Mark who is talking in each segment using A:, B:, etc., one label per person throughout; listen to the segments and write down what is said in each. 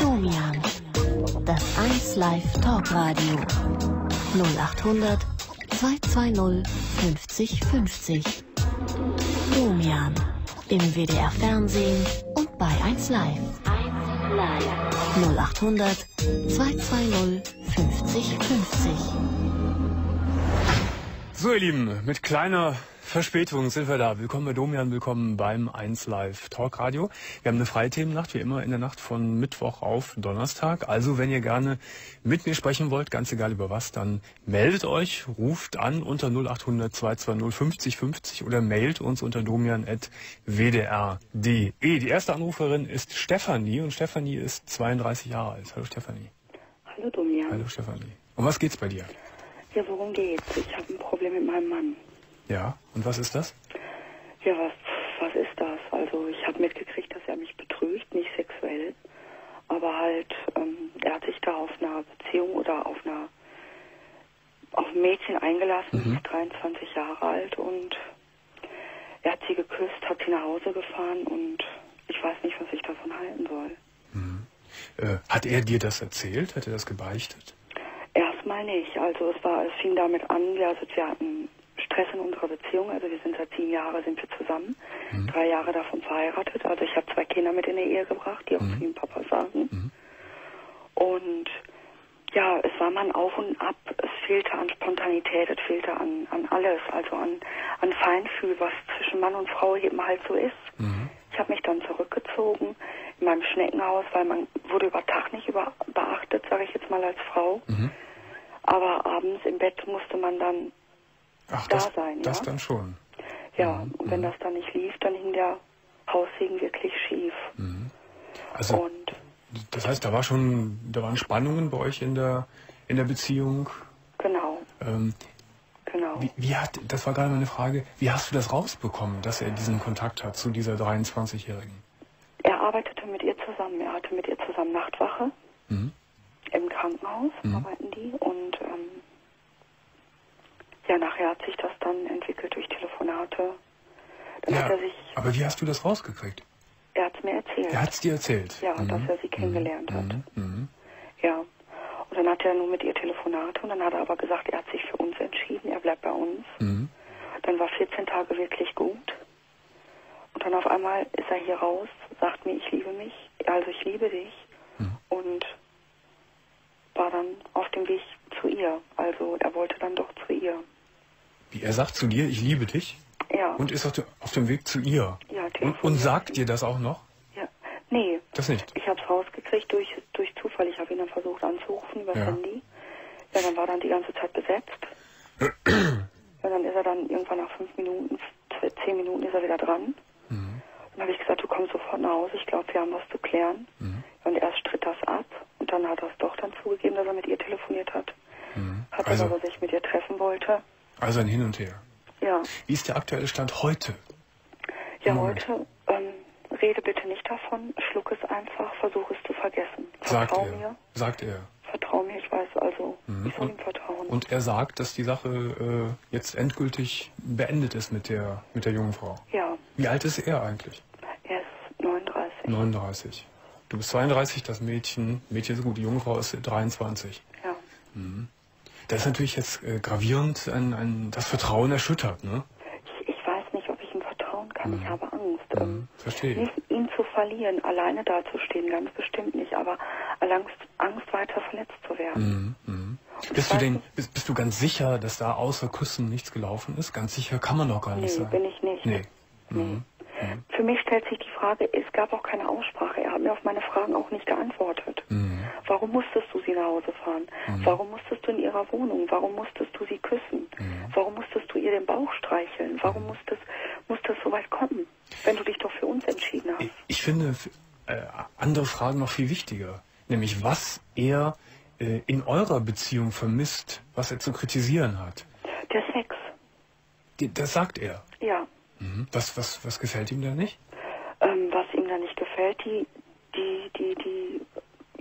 A: Domian. Das 1 Live Talk Radio. 0800 220 50 50. Domian. Im WDR Fernsehen und bei 1 Live. 0800 220 50 50.
B: So, ihr Lieben, mit kleiner Verspätung sind wir da. Willkommen bei Domian, willkommen beim 1 Live Talk Radio. Wir haben eine freie Themennacht, wie immer in der Nacht von Mittwoch auf Donnerstag. Also, wenn ihr gerne mit mir sprechen wollt, ganz egal über was, dann meldet euch, ruft an unter 0800 220 50 50 oder mailt uns unter domian.wdr.de. Die erste Anruferin ist Stefanie und Stefanie ist 32 Jahre alt. Hallo Stefanie.
C: Hallo Domian.
B: Hallo Stefanie. Um was geht's bei dir?
C: Ja, worum geht's? Ich habe ein Problem mit meinem Mann.
B: Ja, und was ist das?
C: Ja, was, was ist das? Also ich habe mitgekriegt, dass er mich betrügt, nicht sexuell, aber halt, ähm, er hat sich da auf einer Beziehung oder auf einer auf ein Mädchen eingelassen,
B: Mhm.
C: die ist 23 Jahre alt und er hat sie geküsst, hat sie nach Hause gefahren und ich weiß nicht, was ich davon halten soll.
B: Äh, hat er dir das erzählt? Hat er das gebeichtet?
C: Erstmal nicht. Also es war, es fing damit an, wir, also wir hatten Stress in unserer Beziehung. Also wir sind seit sieben Jahren sind wir zusammen, drei Jahre davon verheiratet. Also ich habe zwei Kinder mit in die Ehe gebracht, die auch zu ihrem Papa sagen. Und ja, es war mal ein Auf und Ab. Es fehlte an Spontanität, es fehlte an, an alles, also an, an Feinfühl, was zwischen Mann und Frau eben halt so ist. Ich habe mich dann zurückgezogen in meinem Schneckenhaus, weil man wurde über Tag nicht über, beachtet, sage ich jetzt mal als Frau. Aber abends im Bett musste man dann,
B: Ach,
C: Da
B: das,
C: sein,
B: das
C: ja.
B: dann schon.
C: ja, und wenn das dann nicht lief, dann hing der Haussegen wirklich schief.
B: Also,
C: Und
B: das heißt, da war schon, da waren Spannungen bei euch in der, in der Beziehung.
C: genau,
B: Ähm,
C: genau.
B: wie, wie hat, das war gerade meine Frage, wie hast du das rausbekommen, dass er diesen Kontakt hat zu dieser 23-Jährigen?
C: Er arbeitete mit ihr zusammen. Er hatte mit ihr zusammen Nachtwache.
B: Mhm.
C: Im Krankenhaus arbeiten die. Und ähm, ja, nachher hat sich das dann entwickelt durch Telefonate. Dann hat er sich,
B: aber wie hast du das rausgekriegt?
C: er hat es mir erzählt.
B: Er hat es dir erzählt.
C: ja, dass er sie kennengelernt hat.
B: Mhm.
C: Ja. Und dann hat er nur mit ihr Telefonate und dann hat er aber gesagt, er hat sich für uns entschieden, er bleibt bei uns.
B: Mhm.
C: Dann war 14 Tage wirklich gut. Und dann auf einmal ist er hier raus, sagt mir, ich liebe mich, also ich liebe dich. Und war dann auf dem Weg zu ihr. Also er wollte dann doch zu ihr.
B: Wie er sagt zu dir, ich liebe dich
C: Ja.
B: und ist auf, dem- auf dem Weg zu ihr.
C: Ja,
B: und, und sagt dir das auch noch?
C: ja. Nee,
B: Das nicht.
C: ich habe es rausgekriegt durch, durch Zufall. Ich habe ihn dann versucht anzurufen über
B: Ja.
C: Handy. Ja, dann war dann die ganze Zeit besetzt. ja, dann ist er dann irgendwann nach fünf Minuten, zehn Minuten ist er wieder dran.
B: Mhm.
C: Dann habe ich gesagt, du kommst sofort nach Hause. Ich glaube, wir haben was zu klären.
B: Mhm.
C: Und erst stritt das ab. Und dann hat er es doch dann zugegeben, dass er mit ihr telefoniert hat. Hat
B: Also-
C: aber, dass er sich mit ihr treffen wollte.
B: Also ein Hin und Her.
C: Ja.
B: Wie ist der aktuelle Stand heute?
C: Ja,
B: Moment.
C: heute, ähm, rede bitte nicht davon. Schluck es einfach, versuch es zu vergessen.
B: Sagt
C: Vertrau
B: er.
C: mir.
B: Sagt er.
C: Vertrau mir, ich weiß also, ich soll ihm
B: Und,
C: vertrauen.
B: und er sagt, dass die Sache äh, jetzt endgültig beendet ist mit der, mit der jungen Frau.
C: ja,
B: Wie alt ist er eigentlich?
C: er ist 39.
B: 39. Du bist 32, das Mädchen, Mädchen ist gut, die junge Frau ist 23.
C: Ja.
B: Das ist natürlich jetzt äh, gravierend ein, ein, das Vertrauen erschüttert, ne?
C: Ich, ich weiß nicht, ob ich ihm vertrauen kann. Ich habe Angst. Ähm,
B: Verstehe ich.
C: nicht ihn zu verlieren, alleine dazustehen, ganz bestimmt nicht, aber Angst, Angst weiter verletzt zu werden.
B: Bist du denn, bist, bist du ganz sicher, dass da außer Küssen nichts gelaufen ist? Ganz sicher kann man doch gar
C: Nee,
B: nicht sein.
C: bin ich nicht.
B: Nee.
C: Nee. Für mich stellt sich die Frage, es gab auch keine Aussprache. Er hat mir auf meine Fragen auch nicht geantwortet.
B: Mhm.
C: Warum musstest du sie nach Hause fahren? Warum musstest du in ihrer Wohnung? Warum musstest du sie küssen?
B: Mhm.
C: Warum musstest du ihr den Bauch streicheln? Warum musstest, musste es so weit kommen, wenn du dich doch für uns entschieden hast?
B: Ich, ich finde äh, andere Fragen noch viel wichtiger. Nämlich, was er äh, in eurer Beziehung vermisst, was er zu kritisieren hat.
C: Der Sex,
B: das sagt er.
C: ja.
B: Mhm. Was, was, was gefällt ihm da nicht?
C: Ähm, was ihm da nicht gefällt, die, die, die, die,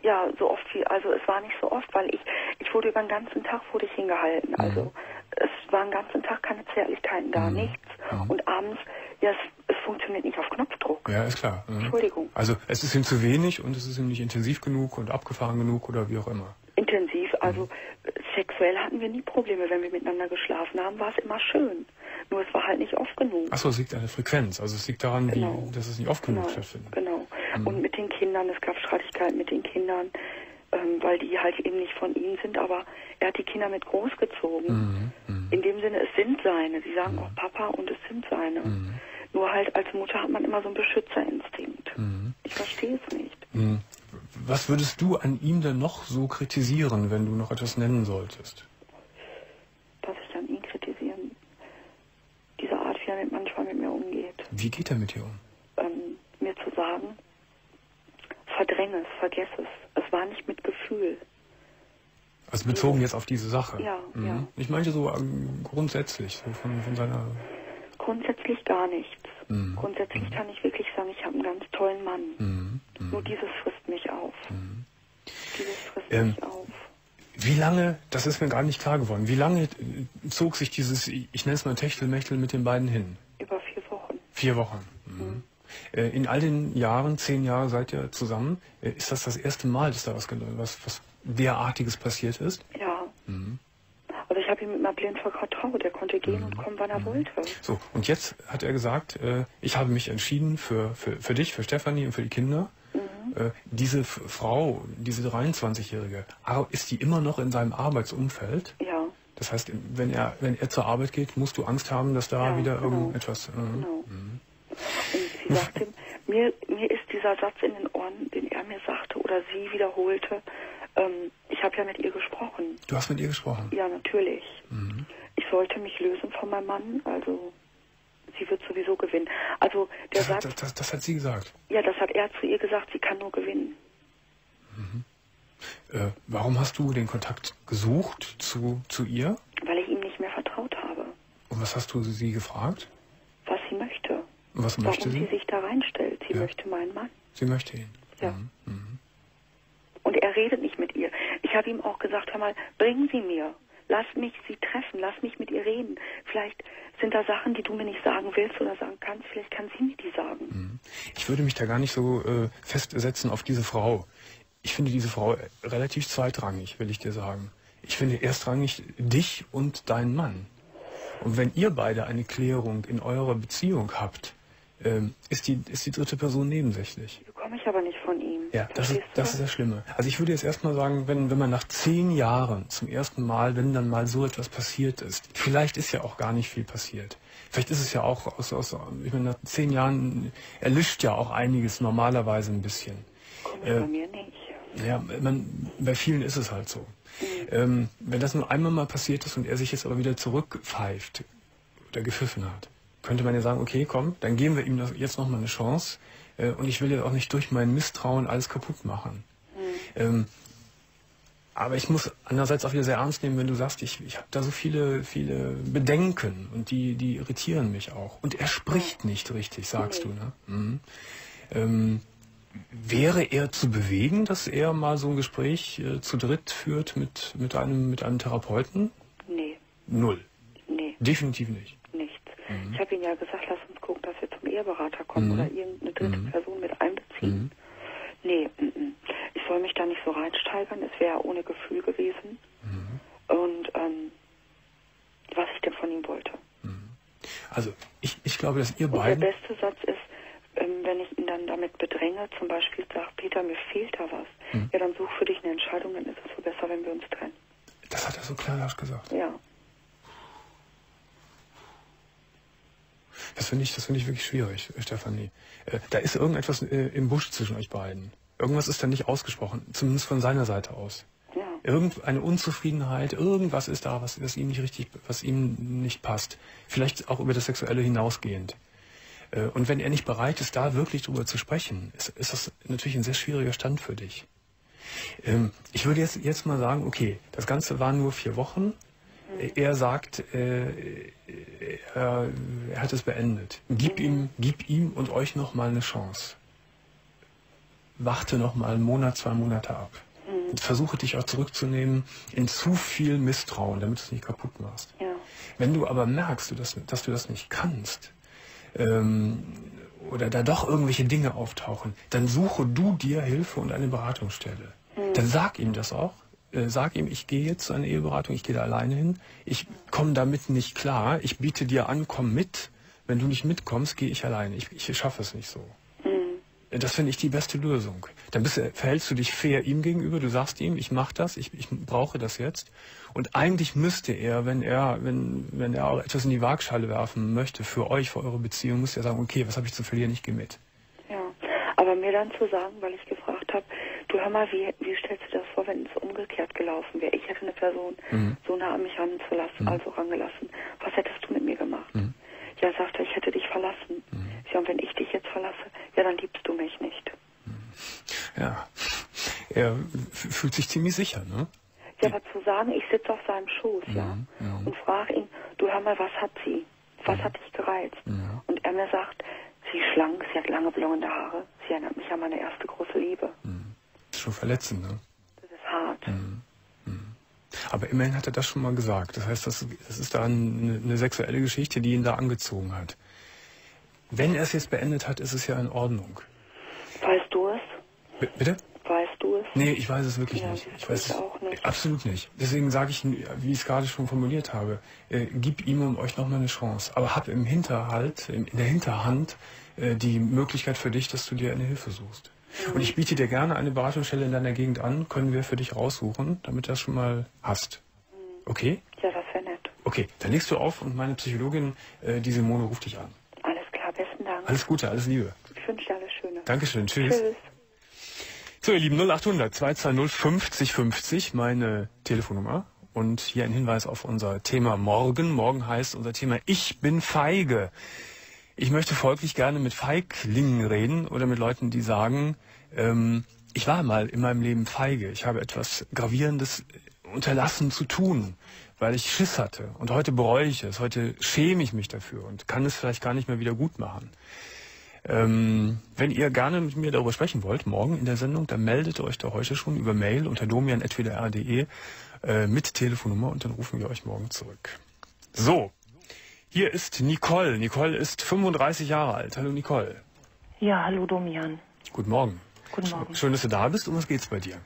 C: ja, so oft wie, also es war nicht so oft, weil ich, ich wurde über den ganzen Tag wurde ich hingehalten. Also es war den ganzen Tag keine Zärtlichkeiten da, nichts. Und abends, ja, es, es funktioniert nicht auf Knopfdruck.
B: Ja, ist klar. Mhm.
C: Entschuldigung.
B: Also es ist ihm zu wenig und es ist ihm nicht intensiv genug und abgefahren genug oder wie auch immer.
C: Intensiv, also äh, sexuell hatten wir nie Probleme. Wenn wir miteinander geschlafen haben, war es immer schön. Nur es war halt nicht oft genug.
B: Achso, es liegt an der Frequenz. Also es liegt daran,
C: Genau.
B: wie, dass es nicht oft genug
C: Genau,
B: stattfindet.
C: genau.
B: Mhm.
C: Und mit den Kindern, es gab Streitigkeiten mit den Kindern, ähm, weil die halt eben nicht von ihm sind, aber er hat die Kinder mit großgezogen.
B: Mhm. Mhm.
C: In dem Sinne, es sind seine. Sie sagen auch Papa und es sind seine.
B: Mhm.
C: Nur halt als Mutter hat man immer so einen Beschützerinstinkt.
B: Mhm.
C: Ich verstehe es nicht.
B: Mhm. Was würdest du an ihm denn noch so kritisieren, wenn du noch etwas nennen solltest?
C: Was ich an ihn kritisieren, diese Art, wie er mit manchmal mit mir umgeht.
B: Wie geht er mit dir um?
C: ähm, mir zu sagen, verdräng es, vergess es. Es war nicht mit Gefühl.
B: Also bezogen jetzt auf diese Sache.
C: Ja,
B: Mhm.
C: ja.
B: Ich meinte so ähm, grundsätzlich, so von, von seiner.
C: Grundsätzlich gar nichts.
B: Mhm.
C: Grundsätzlich kann ich wirklich sagen, ich habe einen ganz tollen Mann.
B: Mhm.
C: Nur dieses frisst mich auf. Dieses frisst
B: Ähm,
C: mich auf.
B: Wie lange, das ist mir gar nicht klar geworden, wie lange äh, zog sich dieses, ich nenne es mal Techtelmechtel mit den beiden hin?
C: Über vier Wochen.
B: Vier Wochen. Mhm. Äh, In all den Jahren, zehn Jahre seid ihr zusammen. Äh, Ist das das erste Mal, dass da was, was, was derartiges passiert ist?
C: Ja.
B: Mhm.
C: Also ich habe ihm immer blind vertraut. Er konnte gehen und kommen, wann er wollte.
B: So, und jetzt hat er gesagt, äh, ich habe mich entschieden für, für, für dich, für Stefanie und für die Kinder. Äh, diese Frau, diese 23-Jährige, ar- ist die immer noch in seinem Arbeitsumfeld?
C: Ja.
B: Das heißt, wenn er, wenn er zur Arbeit geht, musst du Angst haben, dass da
C: Ja,
B: wieder
C: genau.
B: irgendetwas. Äh,
C: Genau. Sie sagte, mir, mir ist dieser Satz in den Ohren, den er mir sagte oder sie wiederholte, ähm, ich habe ja mit ihr gesprochen.
B: Du hast mit ihr gesprochen.
C: Ja, natürlich.
B: Mhm.
C: Ich sollte mich lösen von meinem Mann, also sie wird sowieso gewinnen. Also der
B: Das, hat-
C: sagt,
B: das, das hat sie gesagt.
C: ja, das hat er zu ihr gesagt, sie kann nur gewinnen.
B: Äh, warum hast du den Kontakt gesucht zu, zu ihr?
C: Weil ich ihm nicht mehr vertraut habe,
B: Und was hast du sie gefragt?
C: was sie möchte.
B: Was
C: Warum
B: möchte
C: sie
B: sie?
C: sich da reinstellt. Sie
B: Ja.
C: möchte meinen Mann.
B: Sie möchte ihn.
C: Ja.
B: Mhm. Mhm.
C: Und er redet nicht mit ihr. Ich habe ihm auch gesagt, hör mal, bring sie mir. Lass mich sie treffen, lass mich mit ihr reden. Vielleicht sind da Sachen, die du mir nicht sagen willst oder sagen kannst. Vielleicht kann sie mir die sagen.
B: Mhm. Ich würde mich da gar nicht so äh, festsetzen auf diese Frau. Ich finde diese Frau äh, relativ zweitrangig, will ich dir sagen. Ich finde erstrangig dich und deinen Mann. Und wenn ihr beide eine Klärung in eurer Beziehung habt, ähm, ist, die, ist die dritte Person nebensächlich.
C: Die bekomme ich aber nicht von ihm.
B: Ja, das ist, das ist das Schlimme. Also ich würde jetzt erstmal sagen, wenn, wenn man nach zehn Jahren zum ersten Mal, wenn dann mal so etwas passiert ist, vielleicht ist ja auch gar nicht viel passiert. Vielleicht ist es ja auch aus, aus ich meine, nach zehn Jahren erlischt ja auch einiges normalerweise ein bisschen.
C: Komme ich
B: äh,
C: bei mir nicht.
B: Ja, man, bei vielen ist es halt so. Ähm, wenn das nur einmal mal passiert ist und er sich jetzt aber wieder zurückpfeift oder gepfiffen hat, könnte man ja sagen, okay, komm, dann geben wir ihm das jetzt nochmal eine Chance äh, und ich will jetzt auch nicht durch mein Misstrauen alles kaputt machen. Ähm, aber ich muss andererseits auch wieder sehr ernst nehmen, wenn du sagst, ich, ich habe da so viele, viele Bedenken und die, die irritieren mich auch. Und er spricht nicht richtig, sagst du. Ne? Mhm. Ähm, wäre er zu bewegen, dass er mal so ein Gespräch äh, zu dritt führt mit, mit, einem, mit einem Therapeuten?
C: Nee,
B: Null.
C: nee,
B: Definitiv nicht.
C: Nichts. Ich habe ihm ja gesagt, lass uns gucken, dass wir zum Eheberater kommen
B: Mhm.
C: oder irgendeine dritte
B: Mhm.
C: Person mit einbeziehen.
B: Mhm.
C: Nee, mm, mm. ich soll mich da nicht so reinsteigern. Es wäre ohne Gefühl gewesen.
B: Mhm.
C: Und ähm, was ich denn von ihm wollte.
B: Also ich, ich glaube, dass ihr
C: Und der beste Satz ist, ähm, wenn ich ihn dann damit bedränge, zum Beispiel sagt, Peter, mir fehlt da was.
B: Mhm.
C: Ja, dann such für dich eine Entscheidung, dann ist es so besser, wenn wir uns trennen.
B: Das hat er so klar gesagt.
C: Ja.
B: Das finde ich, das finde ich wirklich schwierig, Stefanie. Äh, da ist irgendetwas äh, im Busch zwischen euch beiden. Irgendwas ist da nicht ausgesprochen, zumindest von seiner Seite aus.
C: Ja.
B: Irgendeine Unzufriedenheit, irgendwas ist da, was, was ihm nicht richtig, was ihm nicht passt. Vielleicht auch über das Sexuelle hinausgehend. Äh, Und wenn er nicht bereit ist, da wirklich drüber zu sprechen, ist, ist das natürlich ein sehr schwieriger Stand für dich. Ähm, Ich würde jetzt, jetzt mal sagen, okay, das Ganze waren nur vier Wochen. Er sagt, äh, er, er hat es beendet. Gib ihm, gib ihm und euch noch mal eine Chance. Warte noch mal einen Monat, zwei Monate ab. Und versuche dich auch zurückzunehmen in zu viel Misstrauen, damit du es nicht kaputt machst.
C: Ja.
B: Wenn du aber merkst, dass du das nicht kannst, ähm, oder da doch irgendwelche Dinge auftauchen, dann suche du dir Hilfe und eine Beratungsstelle. Dann sag ihm das auch. Äh, sag ihm, ich gehe jetzt zu einer Eheberatung, ich gehe da alleine hin. Ich komme damit nicht klar. Ich biete dir an, komm mit. Wenn du nicht mitkommst, gehe ich alleine. Ich, ich schaffe es nicht so. Äh, Das finde ich die beste Lösung. Dann bist verhältst du dich fair ihm gegenüber. Du sagst ihm, ich mache das, ich, ich brauche das jetzt. Und eigentlich müsste er, wenn er, wenn, wenn er auch etwas in die Waagschale werfen möchte für euch, für eure Beziehung, müsste er sagen, okay, was habe ich zu verlieren? Ich gehe mit.
C: Ja, aber mir dann zu sagen, weil ich gefragt habe, du hör mal, wie, wie stellst du das vor, wenn es umgekehrt gelaufen wäre? Ich hätte eine Person so nah an mich ranzulassen, also rangelassen. Was hättest du mit mir gemacht? Ja, sagt er, ich hätte dich verlassen. Ja, und wenn ich dich jetzt verlasse, ja, dann liebst du mich nicht.
B: Ja. Er fühlt sich ziemlich sicher, ne?
C: Ja, aber zu sagen, ich sitze auf seinem Schoß, ja, und frage ihn, du hör mal, was hat sie? Was hat dich gereizt? Und er mir sagt, sie ist schlank, sie hat lange blonde Haare, sie erinnert mich an meine erste große Liebe.
B: Ist schon verletzend, ne?
C: Das ist hart.
B: Aber immerhin hat er das schon mal gesagt. Das heißt, das, das ist da eine, eine sexuelle Geschichte, die ihn da angezogen hat. Wenn er es jetzt beendet hat, ist es ja in Ordnung.
C: Weißt du es?
B: B bitte?
C: Weißt du es?
B: Nee, ich weiß es wirklich
C: Ja,
B: nicht. Ich weiß es
C: auch nicht.
B: Absolut nicht. Deswegen sage ich, wie ich es gerade schon formuliert habe, äh, gib ihm und euch nochmal eine Chance. Aber hab im Hinterhalt, in, der Hinterhand, äh, die Möglichkeit für dich, dass du dir eine Hilfe suchst. Und ich biete dir gerne eine Beratungsstelle in deiner Gegend an, können wir für dich raussuchen, damit du das schon mal hast. Okay?
C: Ja, das wäre nett.
B: Okay, dann legst du auf und meine Psychologin, äh, die Simone, ruft dich an.
C: Alles klar, besten Dank.
B: Alles Gute, alles Liebe.
C: Ich wünsche dir alles Schöne.
B: Dankeschön, tschüss.
C: Tschüss.
B: So, ihr Lieben, 0800 220 50 50, meine Telefonnummer. Und hier ein Hinweis auf unser Thema morgen. Morgen heißt unser Thema Ich bin feige. Ich möchte folglich gerne mit Feiglingen reden oder mit Leuten, die sagen, ähm, ich war mal in meinem Leben feige. Ich habe etwas Gravierendes unterlassen zu tun, weil ich Schiss hatte. Und heute bereue ich es. Heute schäme ich mich dafür und kann es vielleicht gar nicht mehr wieder gut machen. Ähm, wenn ihr gerne mit mir darüber sprechen wollt, morgen in der Sendung, dann meldet euch doch heute schon über Mail unter domian.wdr.de äh, mit Telefonnummer und dann rufen wir euch morgen zurück. So, hier ist Nicole. Nicole ist 35 Jahre alt. Hallo Nicole.
D: Ja, hallo Domian.
B: Guten Morgen.
D: Guten Morgen.
B: Schön, dass du da bist. Um was geht's bei dir?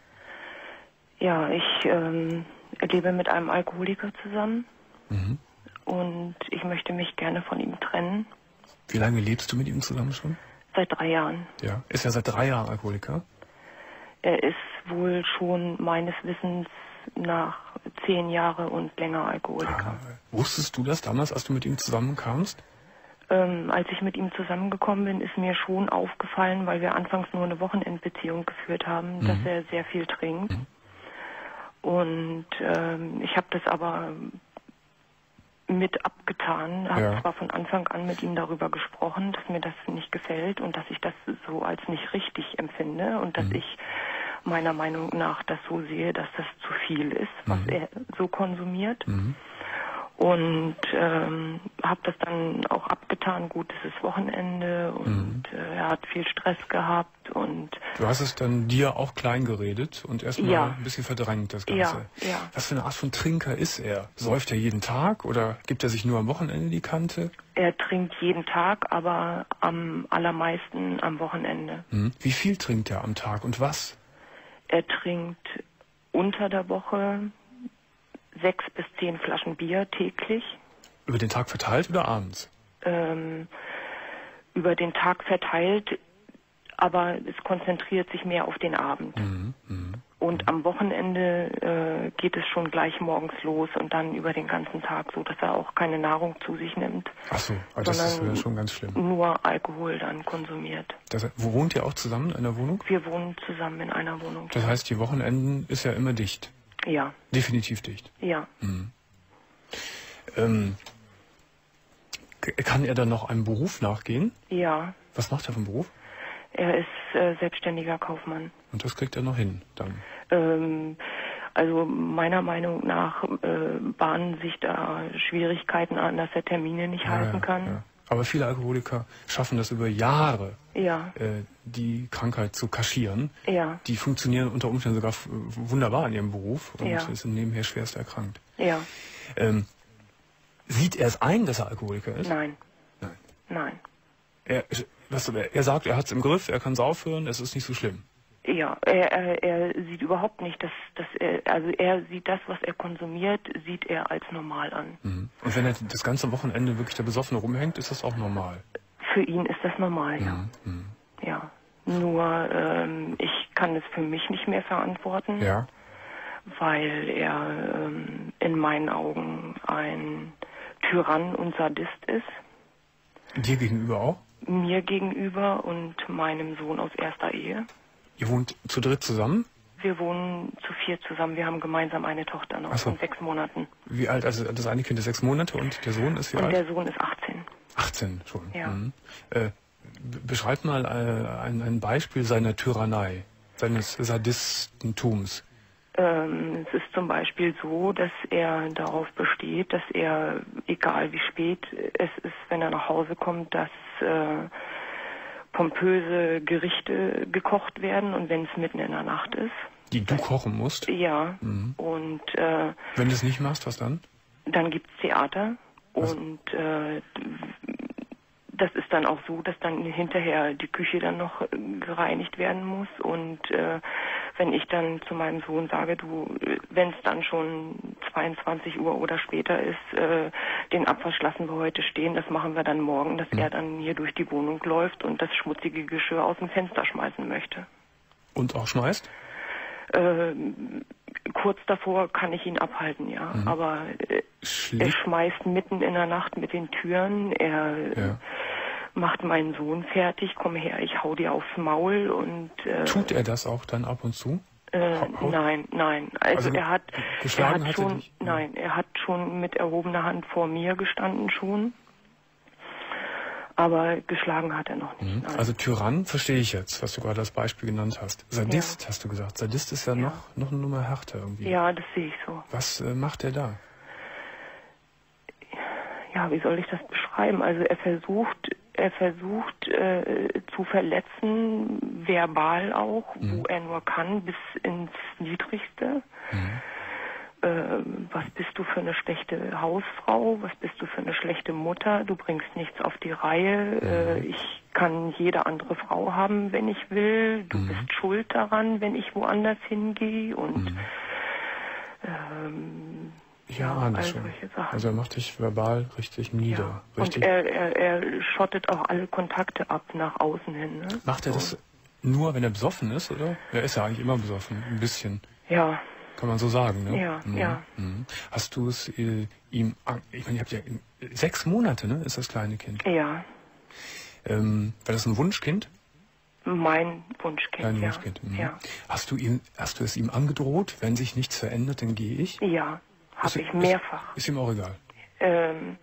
D: Ja, ich ähm, lebe mit einem Alkoholiker zusammen und ich möchte mich gerne von ihm trennen.
B: Wie lange lebst du mit ihm zusammen schon?
D: Seit drei Jahren.
B: Ja. Ist er seit drei Jahren Alkoholiker?
D: Er ist wohl schon meines Wissens nach zehn Jahre und länger Alkoholiker.
B: Wusstest du das damals, als du mit ihm zusammenkamst?
D: Ähm, als ich mit ihm zusammengekommen bin, ist mir schon aufgefallen, weil wir anfangs nur eine Wochenendbeziehung geführt haben, dass er sehr viel trinkt. Und ähm, ich habe das aber mit abgetan, habe
B: Ja.
D: zwar von Anfang an mit ihm darüber gesprochen, dass mir das nicht gefällt und dass ich das so als nicht richtig empfinde und dass ich meiner Meinung nach das so sehe, dass das zu viel ist, was er so konsumiert. Und ähm, habe das dann auch abgetan. Gut, es ist Wochenende und äh, er hat viel Stress gehabt und
B: Du hast es dann dir auch klein geredet und erstmal
D: Ja.
B: ein bisschen verdrängt, das Ganze.
D: Ja, ja.
B: Was für eine Art von Trinker ist er? Säuft er jeden Tag oder gibt er sich nur am Wochenende die Kante?
D: er trinkt jeden Tag, aber am allermeisten am Wochenende.
B: Hm? Wie viel trinkt er am Tag und was?
D: Er trinkt unter der Woche sechs bis zehn Flaschen Bier täglich.
B: Über den Tag verteilt oder abends?
D: ähm, über den Tag verteilt, aber es konzentriert sich mehr auf den Abend. Und am Wochenende äh, geht es schon gleich morgens los und dann über den ganzen Tag, so dass er auch keine Nahrung zu sich nimmt,
B: Ach so, aber das ist ja schon ganz schlimm.
D: nur Alkohol dann konsumiert.
B: Das, wo wohnt ihr auch zusammen in einer Wohnung?
D: Wir wohnen zusammen in einer Wohnung.
B: Das heißt, die Wochenenden ist ja immer dicht.
D: Ja,
B: Definitiv dicht.
D: ja.
B: Ähm, k- kann er dann noch einem Beruf nachgehen?
D: Ja,
B: Was macht er einen Beruf?
D: er ist äh, selbstständiger Kaufmann.
B: Und das kriegt er noch hin dann.
D: Ähm, also meiner Meinung nach äh, bahnen sich da Schwierigkeiten an, dass er Termine nicht halten kann.
B: Ja. Aber viele Alkoholiker schaffen das über Jahre,
D: Ja,
B: äh, die Krankheit zu kaschieren.
D: ja,
B: Die funktionieren unter Umständen sogar wunderbar in ihrem Beruf und
D: Ja.
B: sind nebenher schwerst erkrankt.
D: ja,
B: Ähm, sieht er es ein, dass er Alkoholiker ist?
D: nein,
B: Nein.
D: nein.
B: Er, was, er sagt, er hat es im Griff, er kann es aufhören, es ist nicht so schlimm.
D: Ja, er, er, er sieht überhaupt nicht, dass, dass er, also er sieht das, was er konsumiert, sieht er als normal an.
B: Mhm. Und wenn er das ganze Wochenende wirklich der Besoffene rumhängt, ist das auch normal?
D: Für ihn ist das normal, ja.
B: Mhm.
D: Ja. Nur ähm, ich kann es für mich nicht mehr verantworten,
B: Ja.
D: weil er ähm, in meinen Augen ein Tyrann und Sadist ist.
B: Dir gegenüber auch?
D: Mir gegenüber und meinem Sohn aus erster Ehe.
B: Ihr wohnt zu dritt zusammen?
D: Wir wohnen zu vier zusammen. Wir haben gemeinsam eine Tochter noch
B: so.
D: von sechs Monaten.
B: Wie alt? Also das eine Kind ist sechs Monate und der Sohn ist wie
D: Und
B: alt?
D: der Sohn ist 18.
B: 18 schon.
D: Ja.
B: Mhm. Äh, beschreib mal äh, ein, ein Beispiel seiner Tyrannei, seines Sadistentums.
D: Ähm, es ist zum Beispiel so, dass er darauf besteht, dass er, egal wie spät es ist, wenn er nach Hause kommt, dass äh, pompöse Gerichte gekocht werden und wenn es mitten in der Nacht ist.
B: Die du kochen musst.
D: Ja.
B: Mhm.
D: Und äh,
B: Wenn du es nicht machst, was dann?
D: dann gibt's Theater
B: Was?
D: und äh, das ist dann auch so, dass dann hinterher die Küche dann noch äh, gereinigt werden muss und äh, wenn ich dann zu meinem Sohn sage, du, wenn es dann schon 22 Uhr oder später ist, äh, den Abwasch lassen wir heute stehen, das machen wir dann morgen, dass er dann hier durch die Wohnung läuft und das schmutzige Geschirr aus dem Fenster schmeißen möchte.
B: Und auch schmeißt?
D: Äh, kurz davor kann ich ihn abhalten, ja, aber äh, er schmeißt mitten in der Nacht mit den Türen. Er
B: Ja.
D: macht meinen Sohn fertig. Komm her, ich hau dir aufs Maul und äh,
B: Tut er das auch dann ab und zu?
D: Äh, nein, nein. Also,
B: Also
D: er hat, er hat schon,
B: dich?
D: nein, er hat schon mit erhobener Hand vor mir gestanden schon. Aber geschlagen hat er noch nicht. Nein.
B: Also Tyrann verstehe ich jetzt, was du gerade als Beispiel genannt hast. Sadist hast du gesagt. Sadist ist ja,
D: Ja.
B: Noch, noch eine Nummer härter irgendwie.
D: ja, das sehe ich so.
B: Was äh, macht er da?
D: ja, wie soll ich das beschreiben? Also er versucht, er versucht äh, zu verletzen, verbal auch, wo er nur kann, bis ins Niedrigste. Äh, was bist du für eine schlechte Hausfrau? Was bist du für eine schlechte Mutter? Du bringst nichts auf die Reihe. Äh, ich kann jede andere Frau haben, wenn ich will. Du bist schuld daran, wenn ich woanders hingehe. Und ähm,
B: Ja, das
D: all
B: schon. Also er macht dich verbal richtig nieder.
D: ja. Und
B: Richtig.
D: er, er, er schottet auch alle Kontakte ab nach außen hin. Ne?
B: Macht er das nur, wenn er besoffen ist, oder? Er ist ja eigentlich immer besoffen. Ein bisschen.
D: Ja,
B: Kann man so sagen, ne?
D: Ja, ja.
B: Mhm. Hast du es äh, ihm, ich meine, ihr habt ja sechs Monate, ne, ist das kleine Kind.
D: ja,
B: Ähm, war das ein Wunschkind?
D: mein Wunschkind.
B: Dein
D: ja.
B: Wunschkind. Mhm.
D: Ja,
B: Hast du ihm, hast du es ihm angedroht, wenn sich nichts verändert, dann gehe ich?
D: ja habe ich mehrfach.
B: Ist, ist ihm auch egal.
D: Ähm,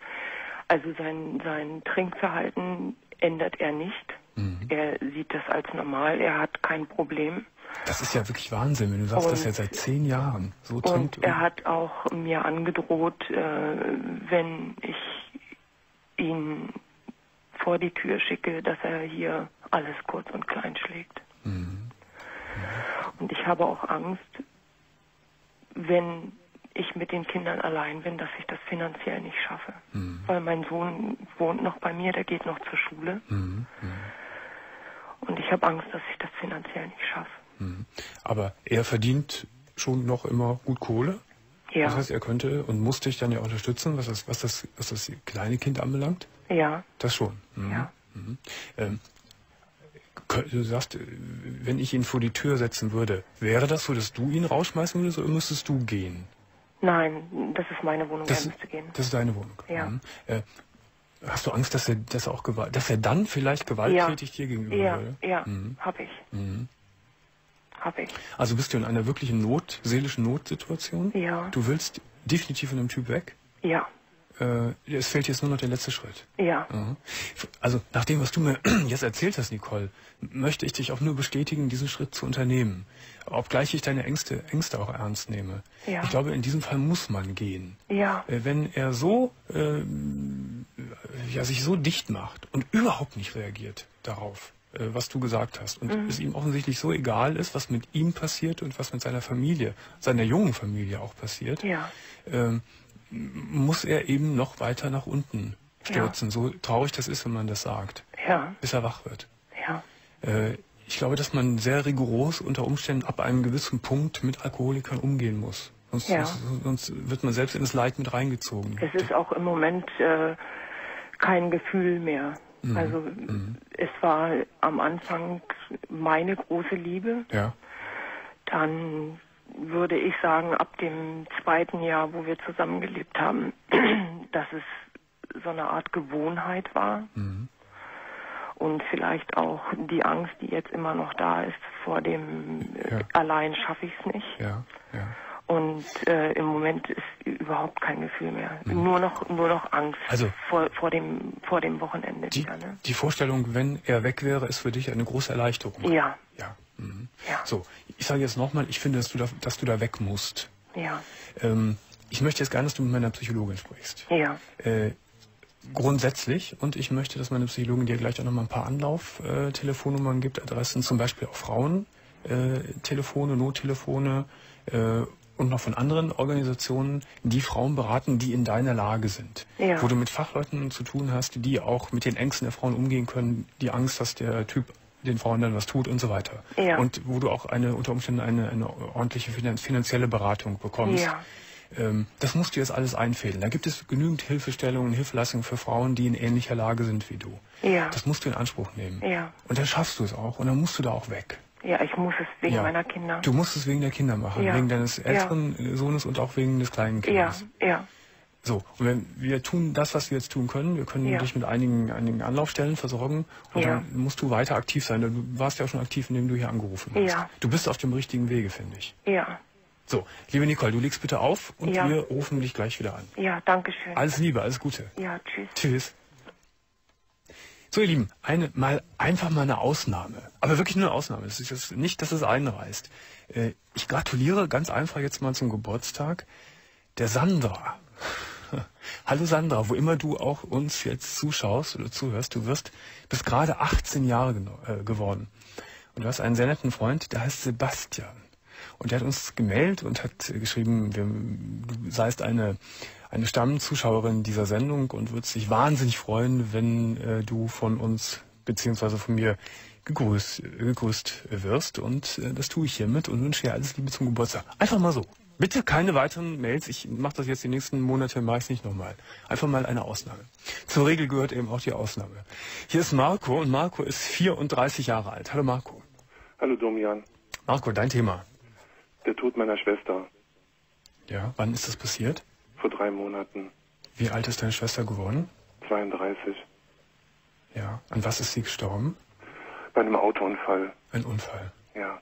D: also sein, sein Trinkverhalten ändert er nicht.
B: Mhm.
D: Er sieht das als normal. Er hat kein Problem.
B: Das ist ja wirklich Wahnsinn, wenn du sagst, dass
D: Und-
B: er seit zehn Jahren so trinkt.
D: Und er hat auch mir angedroht, äh, wenn ich ihn vor die Tür schicke, dass er hier alles kurz und klein schlägt.
B: Mhm.
D: Und ich habe auch Angst, wenn ich mit den Kindern allein bin, dass ich das finanziell nicht schaffe.
B: Mhm.
D: Weil mein Sohn wohnt noch bei mir, der geht noch zur Schule.
B: Mhm.
D: Und ich habe Angst, dass ich das finanziell nicht schaffe.
B: Mhm. Aber er verdient schon noch immer gut Kohle.
D: Ja,
B: Das heißt, er könnte und muss dich dann ja unterstützen, was das, was das, was das kleine Kind anbelangt.
D: ja,
B: Das schon. Mhm.
D: ja.
B: Mhm. Ähm, du sagst, wenn ich ihn vor die Tür setzen würde, wäre das so, dass du ihn rausschmeißen würdest oder müsstest du gehen?
D: Nein, das ist meine Wohnung,
B: Das,
D: müsste gehen.
B: das ist deine Wohnung.
D: Ja.
B: Mhm. Äh, hast du Angst, dass er, dass er auch Gewalt, dass er dann vielleicht gewalttätig dir gegenüber
D: Ja,
B: würde?
D: ja,
B: Mhm.
D: habe ich,
B: Mhm.
D: habe ich.
B: Also bist du in einer wirklichen Not, seelischen Notsituation?
D: Ja.
B: Du willst definitiv von dem Typ weg?
D: Ja,
B: Äh, es fehlt jetzt nur noch der letzte Schritt.
D: ja,
B: Mhm. Also nach dem, was du mir jetzt erzählt hast, Nicole, möchte ich dich auch nur bestätigen, diesen Schritt zu unternehmen. Obgleich ich deine Ängste, Ängste auch ernst nehme.
D: Ja.
B: Ich glaube, in diesem Fall muss man gehen.
D: ja,
B: Äh, Wenn er so, äh, ja, sich so dicht macht und überhaupt nicht reagiert darauf, äh, was du gesagt hast, und
D: Mhm.
B: es ihm offensichtlich so egal ist, was mit ihm passiert und was mit seiner Familie, seiner jungen Familie auch passiert,
D: ja,
B: ähm, muss er eben noch weiter nach unten stürzen. So traurig das ist, wenn man das sagt.
D: Ja.
B: bis er wach wird.
D: Ja.
B: Äh, ich glaube, dass man sehr rigoros unter Umständen ab einem gewissen Punkt mit Alkoholikern umgehen muss. Sonst,
D: Ja.
B: sonst, sonst wird man selbst in das Leid mit reingezogen.
D: Es ist auch im Moment äh, kein Gefühl mehr.
B: Mhm.
D: Also es war am Anfang meine große Liebe.
B: Ja.
D: Dann würde ich sagen, ab dem zweiten Jahr, wo wir zusammengelebt haben, dass es so eine Art Gewohnheit war.
B: Mhm.
D: Und vielleicht auch die Angst, die jetzt immer noch da ist vor dem äh,
B: Ja.
D: allein schaffe ich es nicht.
B: Ja. Ja.
D: Und äh, im Moment ist überhaupt kein Gefühl mehr. Nur noch nur noch Angst
B: Mhm. Also-
D: vor, vor dem vor dem Wochenende
B: Die,
D: wieder. Ne?
B: die Vorstellung, wenn er weg wäre, ist für dich eine große Erleichterung.
D: Ja,
B: Ja. Mhm.
D: Ja.
B: So, ich sage jetzt nochmal, ich finde, dass du da, dass du da weg musst.
D: ja,
B: Ähm, ich möchte jetzt gerne, dass du mit meiner Psychologin sprichst.
D: ja,
B: Äh, grundsätzlich und ich möchte, dass meine Psychologin dir gleich auch nochmal ein paar Anlauf-Telefonnummern Telefonnummern gibt, Adressen, zum Beispiel auch Frauen, äh, Telefone, Nottelefone äh, und noch von anderen Organisationen, die Frauen beraten, die in deiner Lage sind.
D: Ja.
B: Wo du mit Fachleuten zu tun hast, die auch mit den Ängsten der Frauen umgehen können, die Angst, dass der Typ den Frauen dann was tut und so weiter.
D: Ja.
B: Und wo du auch eine unter Umständen eine, eine ordentliche finan- finanzielle Beratung bekommst.
D: Ja.
B: Ähm, das musst du jetzt alles einfädeln. Da gibt es genügend Hilfestellungen, Hilfeleistungen für Frauen, die in ähnlicher Lage sind wie du.
D: Ja.
B: Das musst du in Anspruch nehmen.
D: Ja.
B: Und dann schaffst du es auch. Und dann musst du da auch weg.
D: ja. Ich muss es wegen
B: ja.
D: meiner Kinder.
B: Du musst es wegen der Kinder machen.
D: Ja.
B: Wegen deines
D: Ja.
B: älteren äh, Sohnes und auch wegen des kleinen
D: ja,
B: Kindes.
D: ja,
B: So, und wenn wir tun das, was wir jetzt tun können. Wir können
D: Ja.
B: dich mit einigen, einigen Anlaufstellen versorgen. Und
D: Ja.
B: dann musst du weiter aktiv sein. Du warst ja auch schon aktiv, indem du hier angerufen hast.
D: Ja.
B: Du bist auf dem richtigen Wege, finde ich.
D: ja,
B: So, liebe Nicole, du legst bitte auf und
D: Ja.
B: wir rufen dich gleich wieder an.
D: ja. Danke schön.
B: Alles Liebe, alles Gute.
D: Ja, tschüss.
B: Tschüss. So, ihr Lieben, eine, mal, einfach mal eine Ausnahme. Aber wirklich nur eine Ausnahme. Es ist jetzt nicht, dass es einreißt. Äh, ich gratuliere ganz einfach jetzt mal zum Geburtstag der Sandra. Hallo Sandra, wo immer du auch uns jetzt zuschaust oder zuhörst, du wirst, bist gerade 18 Jahre äh, geworden. Und du hast einen sehr netten Freund, der heißt Sebastian. Und der hat uns gemeldet und hat geschrieben, du seist eine, eine Stammzuschauerin dieser Sendung und würdest dich wahnsinnig freuen, wenn äh, du von uns beziehungsweise von mir gegrüßt, gegrüßt wirst. Und äh, das tue ich hiermit und wünsche dir alles Liebe zum Geburtstag. Einfach mal so. Bitte keine weiteren Mails. Ich mache das jetzt die nächsten Monate, mache ich nicht nochmal. Einfach mal eine Ausnahme. Zur Regel gehört eben auch die Ausnahme. Hier ist Marco und Marco ist 34 Jahre alt. Hallo Marco.
E: Hallo Domian,
B: Marco, dein Thema.
E: Der Tod meiner Schwester
B: Ja, wann ist das passiert?
E: vor drei Monaten,
B: Wie alt ist deine Schwester geworden?
E: 32,
B: Ja. An was ist sie gestorben?
E: bei einem Autounfall.
B: Ein Unfall.
E: Ja.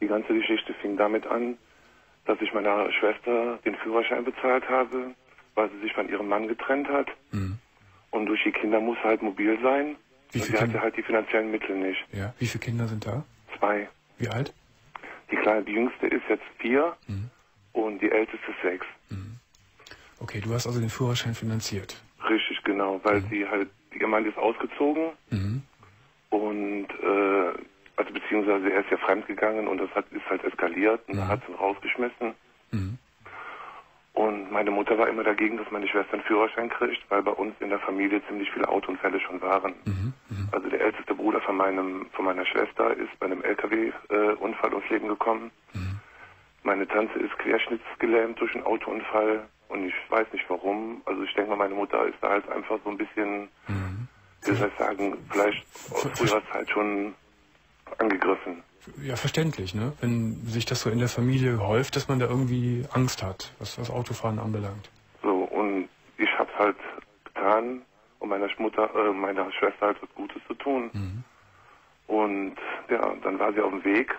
E: Die ganze Geschichte fing damit an, dass ich meiner Schwester den Führerschein bezahlt habe, weil sie sich von ihrem Mann getrennt hat. Und durch die Kinder muss sie halt mobil sein.
B: Wie
E: und
B: viele
E: sie hatte
B: Kinder?
E: halt die finanziellen Mittel nicht.
B: Ja. Wie viele Kinder sind da?
E: Zwei.
B: Wie alt?
E: Die kleine, die jüngste ist jetzt vier und die älteste sechs.
B: Okay, du hast also den Führerschein finanziert.
E: Richtig, genau, weil sie halt, ihr Mann ist ausgezogen. Und äh, also beziehungsweise er ist ja fremdgegangen und das hat, ist halt eskaliert und er hat ihn rausgeschmissen. Und meine Mutter war immer dagegen, dass meine Schwester einen Führerschein kriegt, weil bei uns in der Familie ziemlich viele Autounfälle schon waren. Also der älteste Bruder von meinem von meiner Schwester ist bei einem LKW-Unfall ums Leben gekommen. Meine Tante ist querschnittsgelähmt durch einen Autounfall und ich weiß nicht warum. Also ich denke mal, meine Mutter ist da halt einfach so ein bisschen, wie soll ich sagen, vielleicht aus früherer Zeit schon angegriffen.
B: Ja, verständlich, ne? Wenn sich das so in der Familie häuft, dass man da irgendwie Angst hat, was das Autofahren anbelangt.
E: So, und ich hab's halt getan, um meiner Mutter, äh, meiner Schwester halt was Gutes zu tun. Und ja, dann war sie auf dem Weg,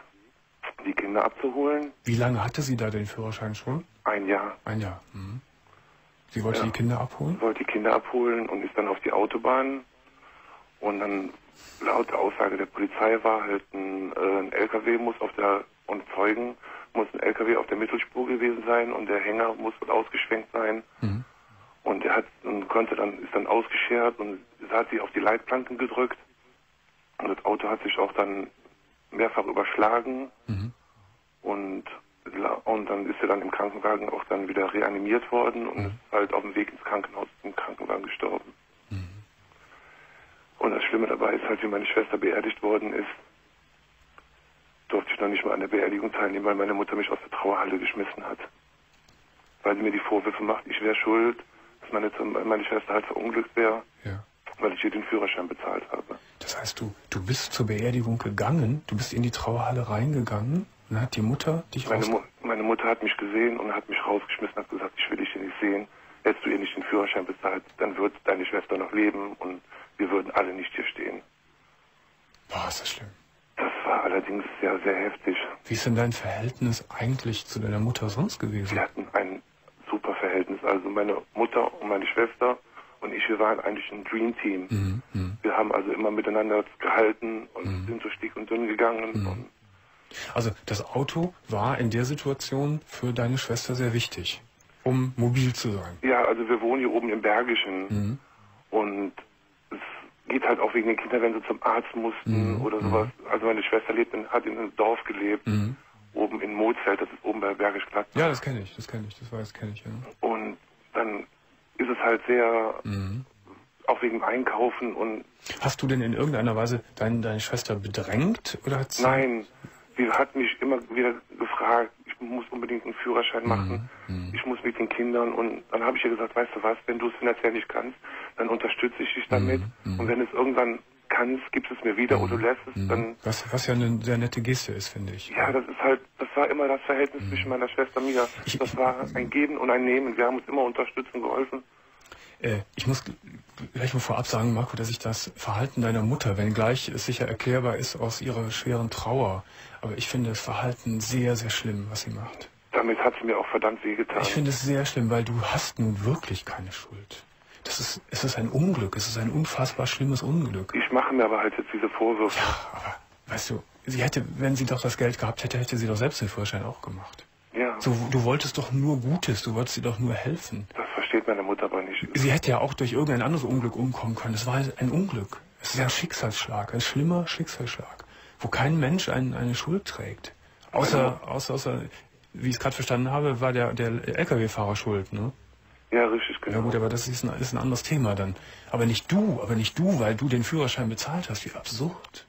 E: die Kinder abzuholen.
B: Wie lange hatte sie da den Führerschein schon?
E: Ein Jahr.
B: Ein Jahr. Mhm. Sie wollte
E: Ja.
B: die Kinder abholen?
E: wollte die Kinder abholen und ist dann auf die Autobahn. Und dann laut der Aussage der Polizei war halt ein, äh, ein LKW muss auf der und Zeugen muss ein LKW auf der Mittelspur gewesen sein und der Hänger muss wohl ausgeschwenkt sein. Und er hat und konnte dann ist dann ausgeschert und hat sich auf die Leitplanken gedrückt. Und das Auto hat sich auch dann mehrfach überschlagen. Und la- und dann ist er dann im Krankenwagen auch dann wieder reanimiert worden und ist halt auf dem Weg ins Krankenhaus im Krankenwagen gestorben. Und das Schlimme dabei ist halt, wie meine Schwester beerdigt worden ist, durfte ich noch nicht mal an der Beerdigung teilnehmen, weil meine Mutter mich aus der Trauerhalle geschmissen hat. Weil sie mir die Vorwürfe macht, ich wäre schuld, dass meine, meine Schwester halt verunglückt wäre,
B: Ja.
E: weil ich ihr den Führerschein bezahlt habe.
B: Das heißt, du, du bist zur Beerdigung gegangen, du bist in die Trauerhalle reingegangen und dann hat die Mutter dich
E: Meine. Mu meine Mutter hat mich gesehen und hat mich rausgeschmissen, hat gesagt, ich will dich hier nicht sehen. Hättest du ihr nicht den Führerschein bezahlt, dann wird deine Schwester noch leben und wir würden alle nicht hier stehen.
B: Boah, ist das schlimm.
E: Das war allerdings sehr, sehr heftig.
B: Wie ist denn dein Verhältnis eigentlich zu deiner Mutter sonst gewesen?
E: Wir hatten ein super Verhältnis. Also meine Mutter und meine Schwester und ich, wir waren eigentlich ein Dream Team.
B: Mhm, mhm.
E: Wir haben also immer miteinander gehalten und sind durch dick und dünn gegangen. Und
B: Also das Auto war in der Situation für deine Schwester sehr wichtig, um mobil zu sein.
E: ja, also wir wohnen hier oben im Bergischen und es geht halt auch wegen den Kindern, wenn sie zum Arzt mussten oder sowas. Also meine Schwester lebt in, hat in einem Dorf gelebt, oben in Mozelt, das ist oben bei Bergisch Gladbach.
B: Ja, das kenne ich, das kenne ich, das weiß, kenne ich. Ja.
E: Und dann ist es halt sehr, auch wegen dem Einkaufen und
B: Hast du denn in irgendeiner Weise dein, deine Schwester bedrängt oder hat sie...
E: Nein, sie hat mich immer wieder gefragt, muss unbedingt einen Führerschein machen, ich muss mit den Kindern und dann habe ich ihr gesagt, weißt du was, wenn du es finanziell nicht kannst, dann unterstütze ich dich damit und wenn es irgendwann kannst, gibst es mir wieder oder du lässt es, dann,
B: Was, was ja eine sehr nette Geste ist, finde ich.
E: ja, das ist halt, das war immer das Verhältnis zwischen meiner Schwester und mir. Das war ein Geben und ein Nehmen. Wir haben uns immer unterstützt und geholfen.
B: Äh, ich muss gleich mal vorab sagen, Marco, dass ich das Verhalten deiner Mutter, wenngleich es sicher erklärbar ist aus ihrer schweren Trauer, aber ich finde das Verhalten sehr, sehr schlimm, was sie macht.
E: Damit hat sie mir auch verdammt wehgetan.
B: Ich finde es sehr schlimm, weil du hast nun wirklich keine Schuld. Das ist, es ist ein Unglück, es ist ein unfassbar schlimmes Unglück.
E: Ich mache mir aber halt jetzt diese Vorwürfe.
B: Aber, weißt du, sie hätte, wenn sie doch das Geld gehabt hätte, hätte sie doch selbst den Führerschein auch gemacht.
E: Ja,
B: So, du wolltest doch nur Gutes, du wolltest ihr doch nur helfen.
E: das versteht meine Mutter aber nicht.
B: Sie hätte ja auch durch irgendein anderes Unglück umkommen können. Es war ein Unglück. Es ist ein Schicksalsschlag, ein schlimmer Schicksalsschlag, wo kein Mensch ein, eine Schuld trägt. Außer, außer, außer, wie ich es gerade verstanden habe, war der, der LKW-Fahrer schuld, ne?
E: Ja, richtig, genau.
B: Ja gut, aber das ist ein, ist ein anderes Thema dann. Aber nicht du, aber nicht du, weil du den Führerschein bezahlt hast. Wie absurd.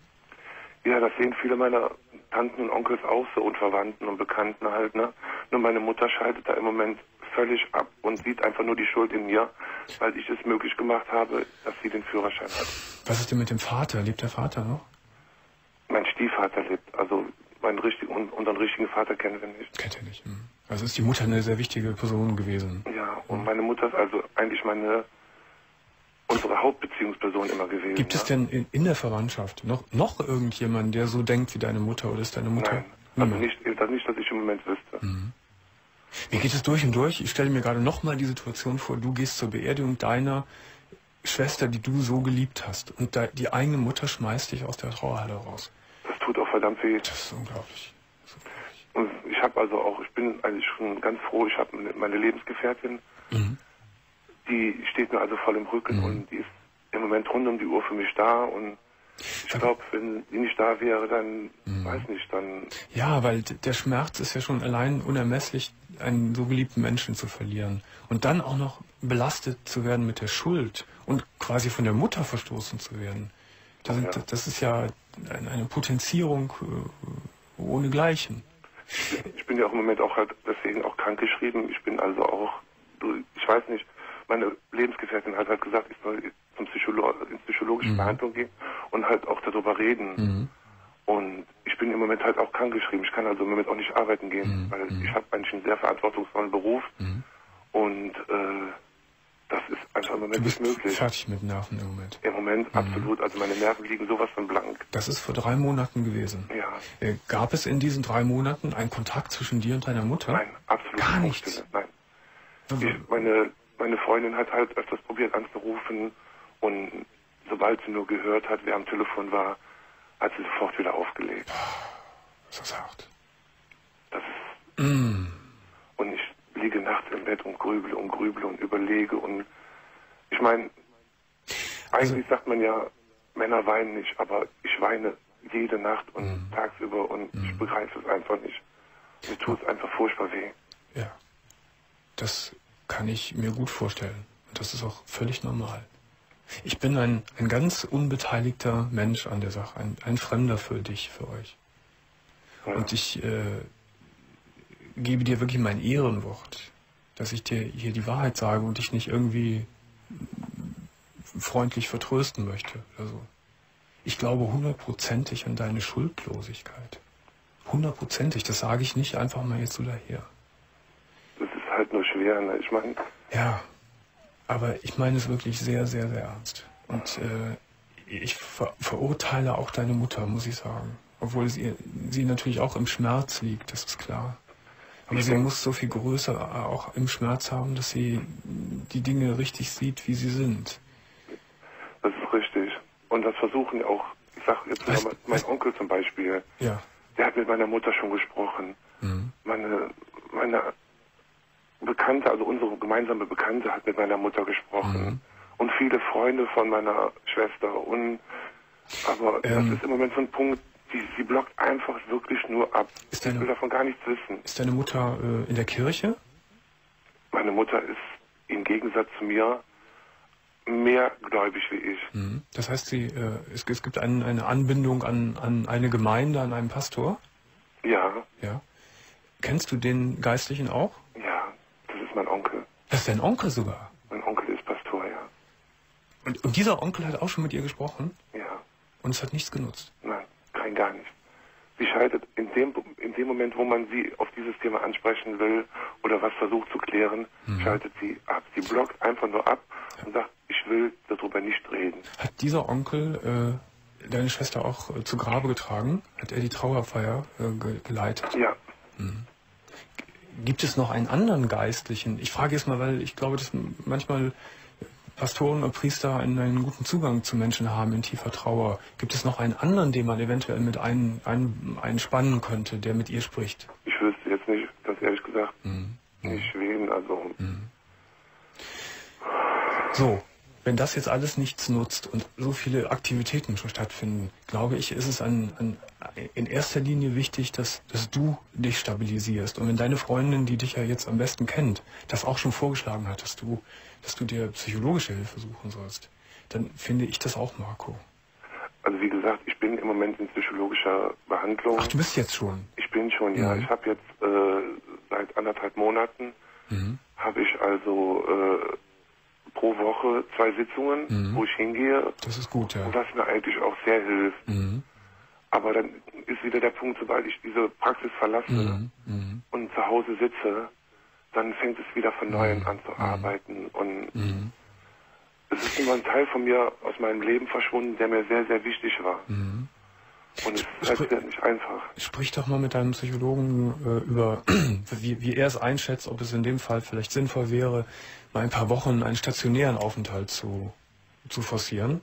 E: Ja, das sehen viele meiner Tanten und Onkels auch so und Verwandten und Bekannten halt, ne? Nur meine Mutter schaltet da im Moment völlig ab und sieht einfach nur die Schuld in mir, weil ich es möglich gemacht habe, dass sie den Führerschein hat.
B: Was ist denn mit dem Vater? Lebt der Vater noch?
E: Mein Stiefvater lebt, also meinen richtigen, un- unseren richtigen Vater kennen wir nicht.
B: Kennt er nicht. Hm. Also ist die Mutter eine sehr wichtige Person gewesen.
E: Ja, und meine Mutter ist also eigentlich meine, unsere Hauptbeziehungsperson immer gewesen.
B: Gibt es denn in, in der Verwandtschaft noch, noch irgendjemanden, der so denkt wie deine Mutter oder ist deine Mutter?
E: Nein, also nicht, das nicht, dass ich im Moment wüsste.
B: Mir geht es durch und durch. Ich stelle mir gerade nochmal die Situation vor, du gehst zur Beerdigung deiner Schwester, die du so geliebt hast. Und die eigene Mutter schmeißt dich aus der Trauerhalle raus.
E: Das tut auch verdammt weh.
B: Das ist unglaublich. Das ist unglaublich.
E: Und ich habe also auch, ich bin eigentlich schon ganz froh, ich habe meine Lebensgefährtin,
B: Mhm.
E: die steht mir also voll im Rücken und die ist im Moment rund um die Uhr für mich da und ich glaube, wenn die nicht da wäre, dann,
B: Mhm.
E: weiß nicht, dann,
B: Ja, weil der Schmerz ist ja schon allein unermesslich, einen so geliebten Menschen zu verlieren. Und dann auch noch belastet zu werden mit der Schuld und quasi von der Mutter verstoßen zu werden. Das,
E: Ja.
B: das ist ja eine, Potenzierung äh, ohnegleichen.
E: ich bin ja auch im Moment auch halt deswegen auch krankgeschrieben. Ich bin also auch, ich weiß nicht, meine Lebensgefährtin hat halt gesagt, ich soll zum Psycholo in psychologische
B: Mhm.
E: Behandlung gehen und halt auch darüber reden. Und ich bin im Moment halt auch krankgeschrieben. Ich kann also im Moment auch nicht arbeiten gehen,
B: Mhm.
E: weil ich habe eigentlich einen sehr verantwortungsvollen Beruf und äh, das ist einfach im
B: bist
E: nicht möglich.
B: fertig mit Nerven im Moment.
E: Im Moment
B: Mhm.
E: absolut. Also meine Nerven liegen sowas von blank.
B: Das ist vor drei Monaten gewesen.
E: Ja.
B: Äh, Gab es in diesen drei Monaten einen Kontakt zwischen dir und deiner Mutter?
E: Nein, absolut
B: Gar nichts.
E: Nein. Ich, meine, meine Freundin hat halt öfters probiert anzurufen und sobald sie nur gehört hat, wer am Telefon war, hat sie sofort wieder aufgelegt.
B: Das ist hart.
E: Das ist,
B: Mm.
E: und ich liege nachts im Bett und grüble und grüble und überlege und ich meine,
B: Also
E: eigentlich sagt man ja, Männer weinen nicht, aber ich weine jede Nacht und
B: Mhm.
E: tagsüber und ich begreife es einfach nicht. Mir tut es einfach furchtbar weh.
B: Ja. Das kann ich mir gut vorstellen. Und das ist auch völlig normal. Ich bin ein, ein ganz unbeteiligter Mensch an der Sache, ein, ein Fremder für dich, für euch.
E: Ja.
B: Und ich äh, gebe dir wirklich mein Ehrenwort, dass ich dir hier die Wahrheit sage und dich nicht irgendwie freundlich vertrösten möchte. Also ich glaube hundertprozentig an deine Schuldlosigkeit. Hundertprozentig, das sage ich nicht einfach mal jetzt so daher.
E: Das ist halt nur schwer. Ne? Ich meine,
B: Ja, aber ich meine es wirklich sehr, sehr, sehr ernst. Und äh, ich ver verurteile auch deine Mutter, muss ich sagen. Obwohl sie, sie natürlich auch im Schmerz liegt, das ist klar. Aber sie muss so viel größer auch im Schmerz haben, dass sie die Dinge richtig sieht, wie sie sind.
E: das ist richtig. Und das versuchen auch, ich sag jetzt mal,
B: Was-
E: mein
B: was-
E: Onkel zum Beispiel,
B: Ja.
E: der hat mit meiner Mutter schon gesprochen.
B: Mhm.
E: Meine, meine Bekannte, also unsere gemeinsame Bekannte hat mit meiner Mutter gesprochen.
B: Mhm.
E: Und viele Freunde von meiner Schwester. Und aber
B: Ähm.
E: das ist im Moment so ein Punkt, die, sie blockt einfach wirklich nur ab.
B: Ist
E: ich
B: deine-
E: will davon gar nichts wissen.
B: Ist deine Mutter äh, in der Kirche?
E: Meine Mutter ist im Gegensatz zu mir mehr gläubig wie ich.
B: Mhm. Das heißt, sie, äh, es, es gibt ein, eine Anbindung an, an eine Gemeinde, an einen Pastor?
E: Ja,
B: Ja. Kennst du den Geistlichen auch?
E: ja, das ist mein Onkel.
B: Das ist dein Onkel sogar.
E: Mein Onkel ist Pastor, ja.
B: Und, und dieser Onkel hat auch schon mit ihr gesprochen
E: Ja,
B: und es hat nichts genutzt.
E: nein, kein gar nicht. Sie schaltet in dem, in dem Moment, wo man sie auf dieses Thema ansprechen will oder was versucht zu klären, schaltet sie ab. Sie blockt einfach nur ab und sagt, ich will darüber nicht reden.
B: Hat dieser Onkel äh, deine Schwester auch äh, zu Grabe getragen? Hat er die Trauerfeier äh, ge geleitet?
E: Ja,
B: Gibt es noch einen anderen Geistlichen? Ich frage jetzt mal, weil ich glaube, dass manchmal Pastoren und Priester einen, einen guten Zugang zu Menschen haben in tiefer Trauer. Gibt es noch einen anderen, den man eventuell mit ein, ein, einspannen könnte, der mit ihr spricht?
E: ich wüsste jetzt nicht, ganz ehrlich gesagt, nicht wen, also
B: So, wenn das jetzt alles nichts nutzt und so viele Aktivitäten schon stattfinden, glaube ich, ist es an, an, in erster Linie wichtig, dass, dass du dich stabilisierst. Und wenn deine Freundin, die dich ja jetzt am besten kennt, das auch schon vorgeschlagen hat, dass du, dass du dir psychologische Hilfe suchen sollst, dann finde ich das auch, Marco.
E: Also wie gesagt, ich bin im Moment in psychologischer Behandlung.
B: Ach, du bist jetzt schon.
E: Ich bin schon, ja.
B: Mhm.
E: Ich habe jetzt äh, seit anderthalb Monaten
B: Mhm.
E: habe ich also äh, pro Woche zwei Sitzungen,
B: Mhm.
E: wo ich hingehe,
B: Das ist gut, ja.
E: was mir eigentlich auch sehr hilft.
B: Mhm.
E: Aber dann ist wieder der Punkt, sobald ich diese Praxis verlasse
B: Mhm. Mhm.
E: und zu Hause sitze, dann fängt es wieder von neuem
B: Mhm.
E: an zu arbeiten. Und
B: Mhm.
E: es ist immer ein Teil von mir aus meinem Leben verschwunden, der mir sehr, sehr wichtig war.
B: Mhm.
E: Und es ist halt nicht einfach.
B: Sprich doch mal mit deinem Psychologen äh, über, wie, wie er es einschätzt, ob es in dem Fall vielleicht sinnvoll wäre, mal ein paar Wochen einen stationären Aufenthalt zu, zu forcieren.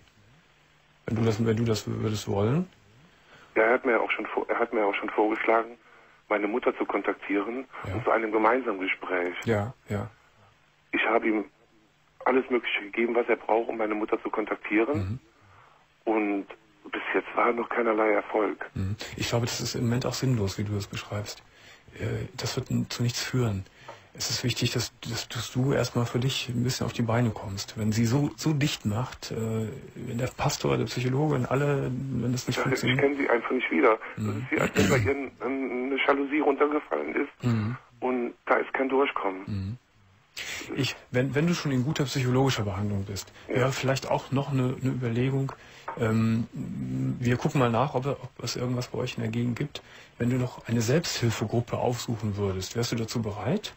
B: Wenn du das, wenn du das würdest wollen.
E: Ja, er hat mir auch schon, er hat mir auch schon vorgeschlagen, meine Mutter zu kontaktieren
B: Ja.
E: und zu einem gemeinsamen Gespräch.
B: Ja, ja.
E: Ich habe ihm alles Mögliche gegeben, was er braucht, um meine Mutter zu kontaktieren.
B: Mhm.
E: Und bis jetzt war noch keinerlei Erfolg.
B: Mhm. Ich glaube, das ist im Moment auch sinnlos, wie du das beschreibst. Äh, Das wird zu nichts führen. Es ist wichtig, dass, dass, dass du erstmal für dich ein bisschen auf die Beine kommst. Wenn sie so, so dicht macht, äh, wenn der Pastor, der Psychologe und alle, wenn das nicht
E: Ich, ich
B: funktioniert.
E: kenne sie einfach nicht wieder. Das
B: Mhm.
E: ist wie, als wenn bei ihr ein- eine Jalousie runtergefallen ist
B: Mhm.
E: und da ist kein Durchkommen.
B: Ich, wenn, wenn du schon in guter psychologischer Behandlung bist, wäre vielleicht auch noch eine, eine Überlegung, ähm, wir gucken mal nach, ob, ob es irgendwas bei euch in der Gegend gibt. Wenn du noch eine Selbsthilfegruppe aufsuchen würdest, wärst du dazu bereit?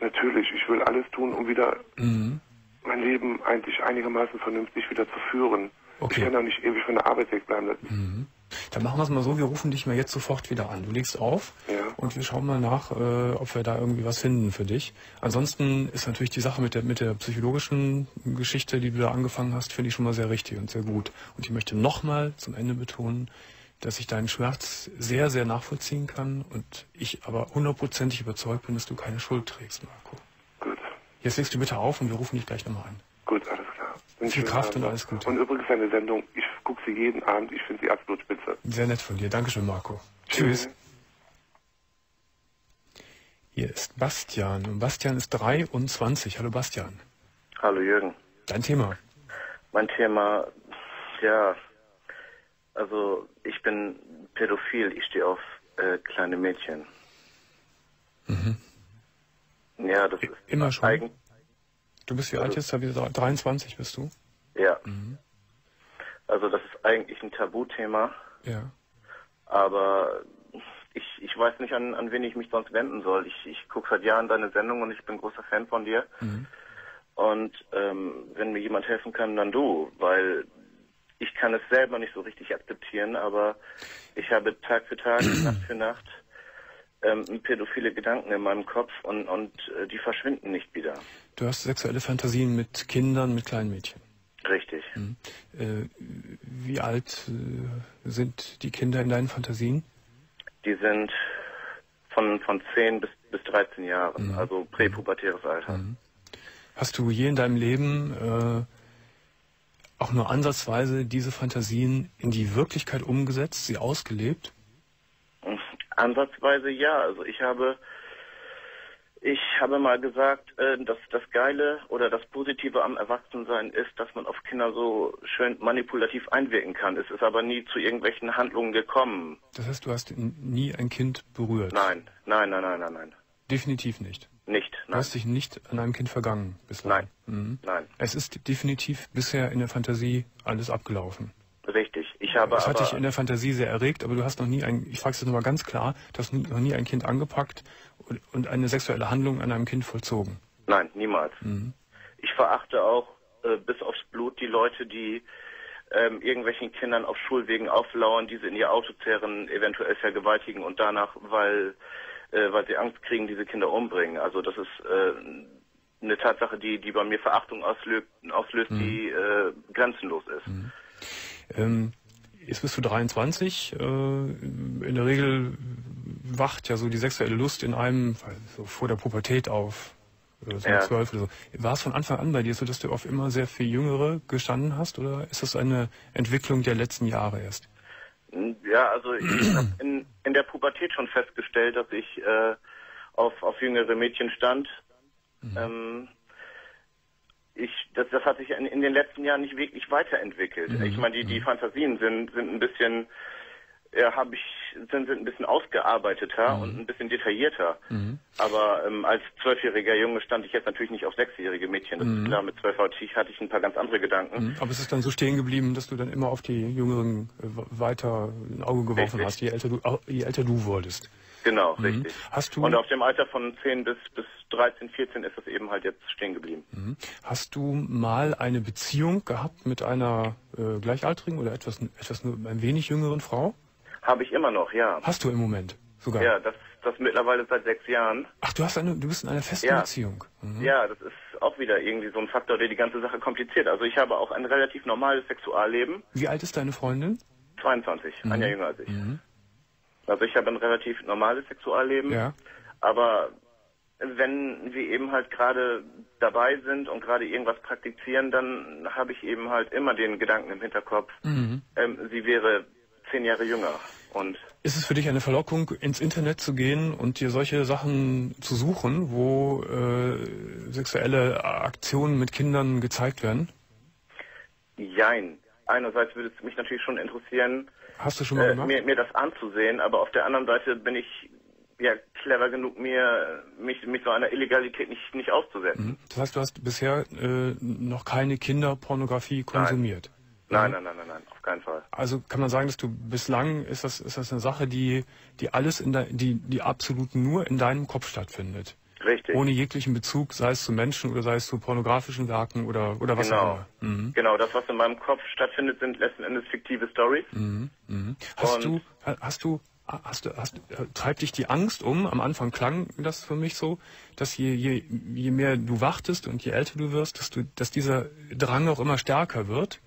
E: Natürlich, ich will alles tun, um wieder
B: Mhm.
E: mein Leben eigentlich einigermaßen vernünftig wieder zu führen.
B: Okay.
E: Ich kann auch nicht ewig von der Arbeit wegbleiben. Das,
B: Dann machen wir es mal so, wir rufen dich mal jetzt sofort wieder an. Du legst auf
E: Ja.
B: und wir schauen mal nach, äh, ob wir da irgendwie was finden für dich. Ansonsten ist natürlich die Sache mit der, mit der psychologischen Geschichte, die du da angefangen hast, finde ich schon mal sehr richtig und sehr gut. Und ich möchte nochmal zum Ende betonen, dass ich deinen Schmerz sehr, sehr nachvollziehen kann und ich aber hundertprozentig überzeugt bin, dass du keine Schuld trägst, Marco.
E: gut,
B: Jetzt legst du bitte auf und wir rufen dich gleich nochmal an.
E: gut, alles klar. Einen
B: Viel Kraft und alles Gute.
E: Und übrigens eine Sendung, ich gucke sie jeden Abend, ich finde sie absolut spitze.
B: Sehr nett von dir. Dankeschön, Marco. Tschüss. Hier ist Bastian und Bastian ist 23. Hallo Bastian.
F: Hallo Jürgen.
B: Dein Thema.
F: Mein Thema, ja, also ich bin pädophil, ich stehe auf äh, kleine Mädchen.
B: Mhm.
F: Ja, das ist
B: Immer schon?
F: eigen,
B: Du bist wie alt jetzt? 23 bist du?
F: ja.
B: Mhm.
F: Also das ist eigentlich ein Tabuthema,
B: Ja.
F: aber ich, ich weiß nicht, an, an wen ich mich sonst wenden soll. Ich, ich gucke seit Jahren deine Sendung und ich bin großer Fan von dir.
B: Mhm.
F: Und ähm, wenn mir jemand helfen kann, dann du, weil ich kann es selber nicht so richtig akzeptieren, aber ich habe Tag für Tag, Nacht für Nacht ähm, pädophile Gedanken in meinem Kopf und, und äh, die verschwinden nicht wieder.
B: Du hast sexuelle Fantasien mit Kindern, mit kleinen Mädchen.
F: Richtig.
B: Mhm. Äh, wie alt äh, sind die Kinder in deinen Fantasien?
F: Die sind von, von 10 bis, bis 13 Jahren,
B: Mhm.
F: also präpubertäres Alter.
B: Hast du je in deinem Leben äh, auch nur ansatzweise diese Fantasien in die Wirklichkeit umgesetzt, sie ausgelebt?
F: Ansatzweise ja. Also ich habe, ich habe mal gesagt, äh, dass das Geile oder das Positive am Erwachsensein ist, dass man auf Kinder so schön manipulativ einwirken kann. Es ist aber nie zu irgendwelchen Handlungen gekommen.
B: Das heißt, du hast nie ein Kind berührt?
F: Nein, nein, nein, nein, nein, nein.
B: Definitiv nicht.
F: Nicht,
B: Du
F: nein,
B: hast dich nicht an einem Kind vergangen bislang?
F: Nein.
B: Mhm.
F: nein.
B: Es ist definitiv bisher in der Fantasie alles abgelaufen.
F: Richtig. Ich habe
B: Es hat dich in der Fantasie sehr erregt, aber du hast noch nie ein, ich frage es jetzt nochmal ganz klar, du hast noch nie ein Kind angepackt und, und eine sexuelle Handlung an einem Kind vollzogen.
F: nein, niemals.
B: Mhm.
F: Ich verachte auch äh, bis aufs Blut die Leute, die ähm, irgendwelchen Kindern auf Schulwegen auflauern, diese in ihr Auto zerren, eventuell vergewaltigen und danach, weil, äh, weil sie Angst kriegen, diese Kinder umbringen. Also das ist äh, eine Tatsache, die, die bei mir Verachtung auslöst, auslöst die äh, grenzenlos ist.
B: Ähm, jetzt bist du 23. Äh, in der Regel wacht ja so die sexuelle Lust in einem so vor der Pubertät auf. So
F: Ja.
B: mit 12 oder so. War es von Anfang an bei dir so, dass du auf immer sehr viel Jüngere gestanden hast oder ist das eine Entwicklung der letzten Jahre erst?
F: Ja, also ich habe in, in der Pubertät schon festgestellt, dass ich äh, auf, auf jüngere Mädchen stand. Ähm, ich, das, das hat sich in, in den letzten Jahren nicht wirklich weiterentwickelt. Ich meine, die, die Fantasien sind, sind ein bisschen, ja, habe ich, sind, sind ein bisschen ausgearbeiteter und ein bisschen detaillierter. Aber ähm, als zwölfjähriger Junge stand ich jetzt natürlich nicht auf sechsjährige Mädchen. Das ist klar, mit zwölf hatte ich, ein paar ganz andere Gedanken.
B: Mhm. Aber es ist dann so stehen geblieben, dass du dann immer auf die Jüngeren äh, weiter ein Auge geworfen
F: Richtig.
B: hast, je älter du, je älter du wurdest.
F: Genau, richtig.
B: Hast du-
F: Und auf dem Alter von 10 bis, bis 13, 14 ist es eben halt jetzt stehen geblieben.
B: Mhm. Hast du mal eine Beziehung gehabt mit einer äh, Gleichaltrigen oder etwas, etwas nur ein wenig jüngeren Frau?
F: Habe ich immer noch, ja.
B: Hast du im Moment sogar?
F: Ja, das, das mittlerweile seit sechs Jahren.
B: Ach, du hast eine, du bist in einer festen
F: Ja.
B: Beziehung. Mhm.
F: Ja, das ist auch wieder irgendwie so ein Faktor, der die ganze Sache kompliziert. Also ich habe auch ein relativ normales Sexualleben.
B: Wie alt ist deine Freundin?
F: 22,
B: Mhm.
F: ein Jahr jünger als ich. Also ich habe ein relativ normales Sexualleben.
B: Ja.
F: Aber wenn wir eben halt gerade dabei sind und gerade irgendwas praktizieren, dann habe ich eben halt immer den Gedanken im Hinterkopf,
B: Mhm.
F: ähm, sie wäre zehn Jahre jünger. Und
B: Ist es für dich eine Verlockung, ins Internet zu gehen und dir solche Sachen zu suchen, wo äh, sexuelle Aktionen mit Kindern gezeigt werden?
F: jein. Einerseits würde es mich natürlich schon interessieren,
B: Hast du schon mal
F: äh,
B: gemacht?
F: mir, mir das anzusehen, aber auf der anderen Seite bin ich ja clever genug, mir mich mit so einer Illegalität nicht, nicht auszusetzen.
B: Das heißt, du hast bisher äh, noch keine Kinderpornografie konsumiert.
F: Nein, nein, nein, nein, nein, auf keinen Fall.
B: Also kann man sagen, dass du bislang ist das ist das eine Sache, die die alles in der, die die absolut nur in deinem Kopf stattfindet,
F: Richtig.
B: ohne jeglichen Bezug, sei es zu Menschen oder sei es zu pornografischen Werken oder oder was auch
F: Genau.
B: immer. Mhm.
F: Genau, das, was in meinem Kopf stattfindet, sind letzten Endes fiktive Stories.
B: Mhm. Hast
F: Und-
B: du hast du hast du hast treibt dich die Angst um? Am Anfang klang das für mich so, dass je je je mehr du wartest und je älter du wirst, dass du dass dieser Drang auch immer stärker wird.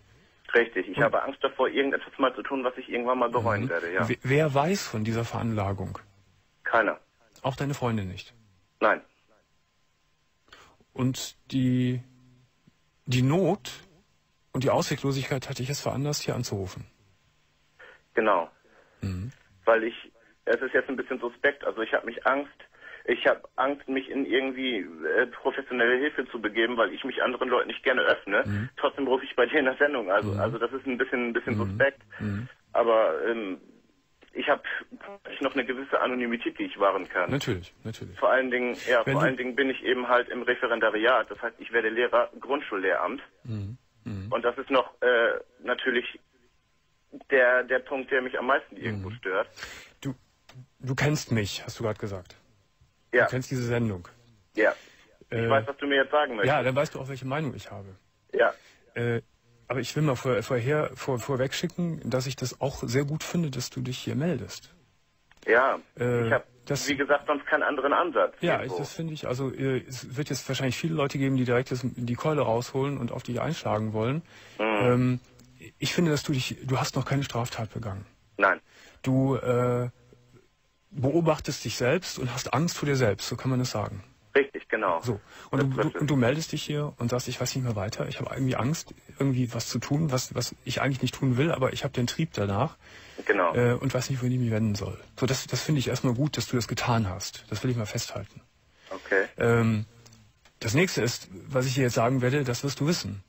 F: Richtig. Ich habe Angst davor, irgendetwas mal zu tun, was ich irgendwann mal bereuen werde, ja.
B: Wer- Wer weiß von dieser Veranlagung?
F: Keiner.
B: Auch deine Freundin nicht.
F: Nein.
B: Und die, die Not und die Ausweglosigkeit hatte ich es veranlasst, hier anzurufen.
F: Genau.
B: Mhm.
F: Weil ich, es ist jetzt ein bisschen suspekt, also ich habe mich Angst, ich habe Angst, mich in irgendwie äh, professionelle Hilfe zu begeben, weil ich mich anderen Leuten nicht gerne öffne.
B: Mhm.
F: Trotzdem rufe ich bei dir in der Sendung. Also, also das ist ein bisschen, ein bisschen suspekt.
B: Mhm.
F: Aber ähm, ich habe noch eine gewisse Anonymität, die ich wahren kann.
B: Natürlich, natürlich.
F: Vor allen Dingen, ja,
B: Wenn
F: vor allen Dingen bin ich eben halt im Referendariat. Das heißt, ich werde Lehrer Grundschullehramt.
B: Mhm.
F: Und das ist noch äh, natürlich der der Punkt, der mich am meisten irgendwo
B: Mhm.
F: stört.
B: Du, du kennst mich, hast du gerade gesagt.
F: Ja,
B: Du kennst diese Sendung.
F: ja. Ich
B: Äh,
F: weiß, was du mir jetzt sagen möchtest.
B: Ja, dann weißt du auch, welche Meinung ich habe.
F: Ja.
B: Äh, aber ich will mal vor, vorher vor, vorweg schicken, dass ich das auch sehr gut finde, dass du dich hier meldest.
F: Ja,
B: Äh,
F: ich habe,
B: das-
F: wie gesagt, sonst keinen anderen Ansatz.
B: Ja, ich,
F: irgendwo.
B: das finde ich. Also äh, es wird jetzt wahrscheinlich viele Leute geben, die direkt das, die Keule rausholen und auf dich einschlagen wollen.
F: Mhm.
B: Ähm, ich finde, dass du dich, du hast noch keine Straftat begangen.
F: Nein,
B: Du äh, beobachtest dich selbst und hast Angst vor dir selbst, so kann man es sagen.
F: richtig, genau.
B: So. Und
F: Das
B: du, du, und du meldest dich hier und sagst, ich weiß nicht mehr weiter. Ich habe irgendwie Angst, irgendwie was zu tun, was, was ich eigentlich nicht tun will, aber ich habe den Trieb danach
F: Genau.
B: äh, und weiß nicht, wohin ich mich wenden soll. So, das, das finde ich erstmal gut, dass du das getan hast. Das will ich mal festhalten.
F: Okay.
B: Ähm, das nächste ist, was ich dir jetzt sagen werde, das wirst du wissen.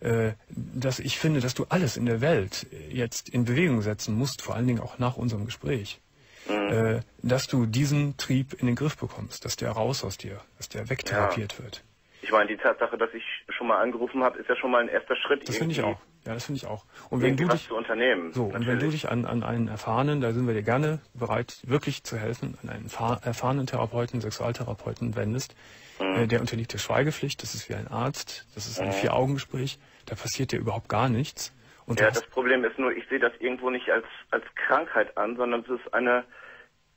B: Äh, dass ich finde, dass du alles in der Welt jetzt in Bewegung setzen musst, vor allen Dingen auch nach unserem Gespräch. Äh, dass du diesen Trieb in den Griff bekommst, dass der raus aus dir, dass der wegtherapiert wird.
F: Ich meine, die Tatsache, dass ich schon mal angerufen habe, ist ja schon mal ein erster Schritt.
B: Das finde ich auch. Ja, das finde ich auch. Und wenn du dich
F: zu unternehmen.
B: so und wenn du dich an, an einen erfahrenen, da sind wir dir gerne bereit, wirklich zu helfen, an einen fahr- erfahrenen Therapeuten, Sexualtherapeuten wendest, äh, der unterliegt der Schweigepflicht. Das ist wie ein Arzt. Das ist ein Vier-Augen-Gespräch. Da passiert dir überhaupt gar nichts. Und
F: Ja, das Problem ist nur, ich sehe das irgendwo nicht als, als Krankheit an, sondern es ist eine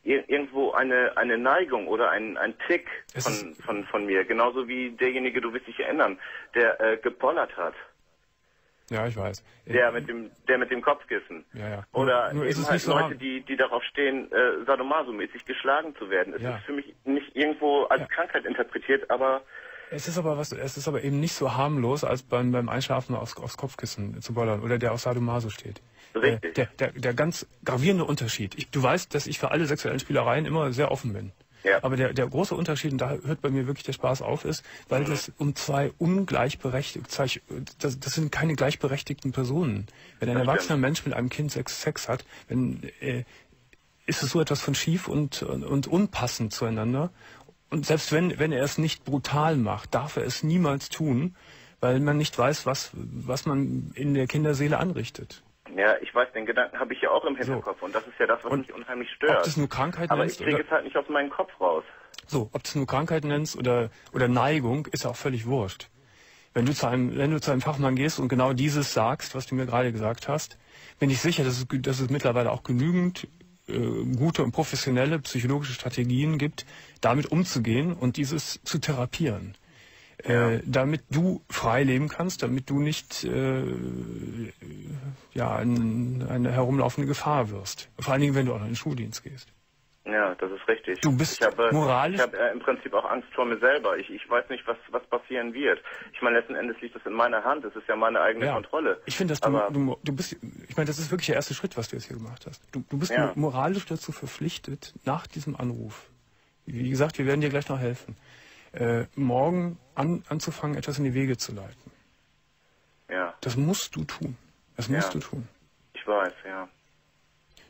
F: ir- irgendwo eine, eine Neigung oder ein, ein Tick von, von, von mir. Genauso wie derjenige, du wirst dich erinnern, der äh, gepollert hat.
B: ja, ich weiß.
F: Der mit dem, der mit dem Kopfkissen.
B: Ja, ja.
F: Oder
B: Nur-
F: eben
B: es
F: halt
B: nicht so
F: Leute, die, die darauf stehen, äh, sadomaso-mäßig geschlagen zu werden. Es
B: Ja.
F: ist für mich nicht irgendwo als. Krankheit interpretiert, aber
B: Es ist aber was, es ist aber eben nicht so harmlos, als beim, beim Einschlafen aufs, aufs Kopfkissen zu bollern oder der auf Sadomaso steht.
F: Richtig.
B: Äh, der, der, der ganz gravierende Unterschied. Ich, du weißt, dass ich für alle sexuellen Spielereien immer sehr offen bin.
F: Ja.
B: Aber der, der große Unterschied, und da hört bei mir wirklich der Spaß auf, ist, weil das um zwei ungleichberechtigte, das, das sind keine gleichberechtigten Personen. Wenn ein
F: Das
B: erwachsener
F: stimmt.
B: Mensch mit einem Kind Sex, Sex hat, wenn, äh, ist es so etwas von schief und, und, und unpassend zueinander. Und selbst wenn, wenn er es nicht brutal macht, darf er es niemals tun, weil man nicht weiß, was, was man in der Kinderseele anrichtet.
F: ja, ich weiß, den Gedanken habe ich ja auch im Hinterkopf und das ist ja das, was
B: Und
F: mich unheimlich
B: Ob
F: stört.
B: das nur Krankheit
F: aber
B: nennst
F: ich kriege es halt nicht aus meinem Kopf raus.
B: so, ob das nur Krankheit nennst oder, oder Neigung, ist ja auch völlig wurscht. Wenn du zu einem, wenn du zu einem Fachmann gehst und genau dieses sagst, was du mir gerade gesagt hast, bin ich sicher, dass es, dass es mittlerweile auch genügend gute und professionelle psychologische Strategien gibt, damit umzugehen und dieses zu therapieren. Äh, damit du frei leben kannst, damit du nicht äh, ja, ein, eine herumlaufende Gefahr wirst. Vor allen Dingen, wenn du auch noch in den Schuldienst gehst.
F: Ja, das ist richtig.
B: Du bist
F: ich habe,
B: moralisch-
F: Ich habe äh, im Prinzip auch Angst vor mir selber. Ich, ich weiß nicht, was, was passieren wird. Ich meine, letzten Endes liegt das in meiner Hand. Das ist ja meine eigene Kontrolle.
B: Ich finde, dass du, du, du bist, ich meine, das ist wirklich der erste Schritt, was du jetzt hier gemacht hast. Du, du bist
F: Ja.
B: mo- moralisch dazu verpflichtet, nach diesem Anruf, wie gesagt, wir werden dir gleich noch helfen, äh, morgen an, anzufangen, etwas in die Wege zu leiten.
F: ja,
B: Das musst du tun. Das musst
F: Ja.
B: du tun.
F: ich weiß, ja.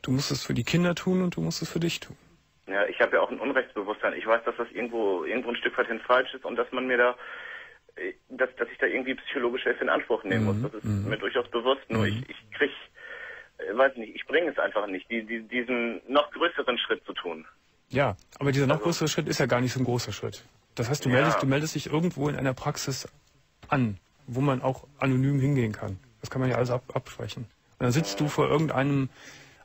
B: Du musst es für die Kinder tun und du musst es für dich tun.
F: Ja, ich habe ja auch ein Unrechtsbewusstsein. Ich weiß, dass das irgendwo irgendwo ein Stück weit hin falsch ist und dass man mir da äh, dass, dass ich da irgendwie psychologische Hilfe in Anspruch nehmen
B: Mhm,
F: muss. Das ist mir durchaus bewusst. Nur ich, ich krieg, äh, weiß nicht, ich bringe es einfach nicht, die, die, diesen noch größeren Schritt zu tun.
B: Ja, aber dieser noch
F: Also-
B: größere Schritt ist ja gar nicht so ein großer Schritt. Das heißt, du
F: Ja.
B: meldest, du meldest dich irgendwo in einer Praxis an, wo man auch anonym hingehen kann. Das kann man ja alles ab, absprechen. Und dann sitzt du vor irgendeinem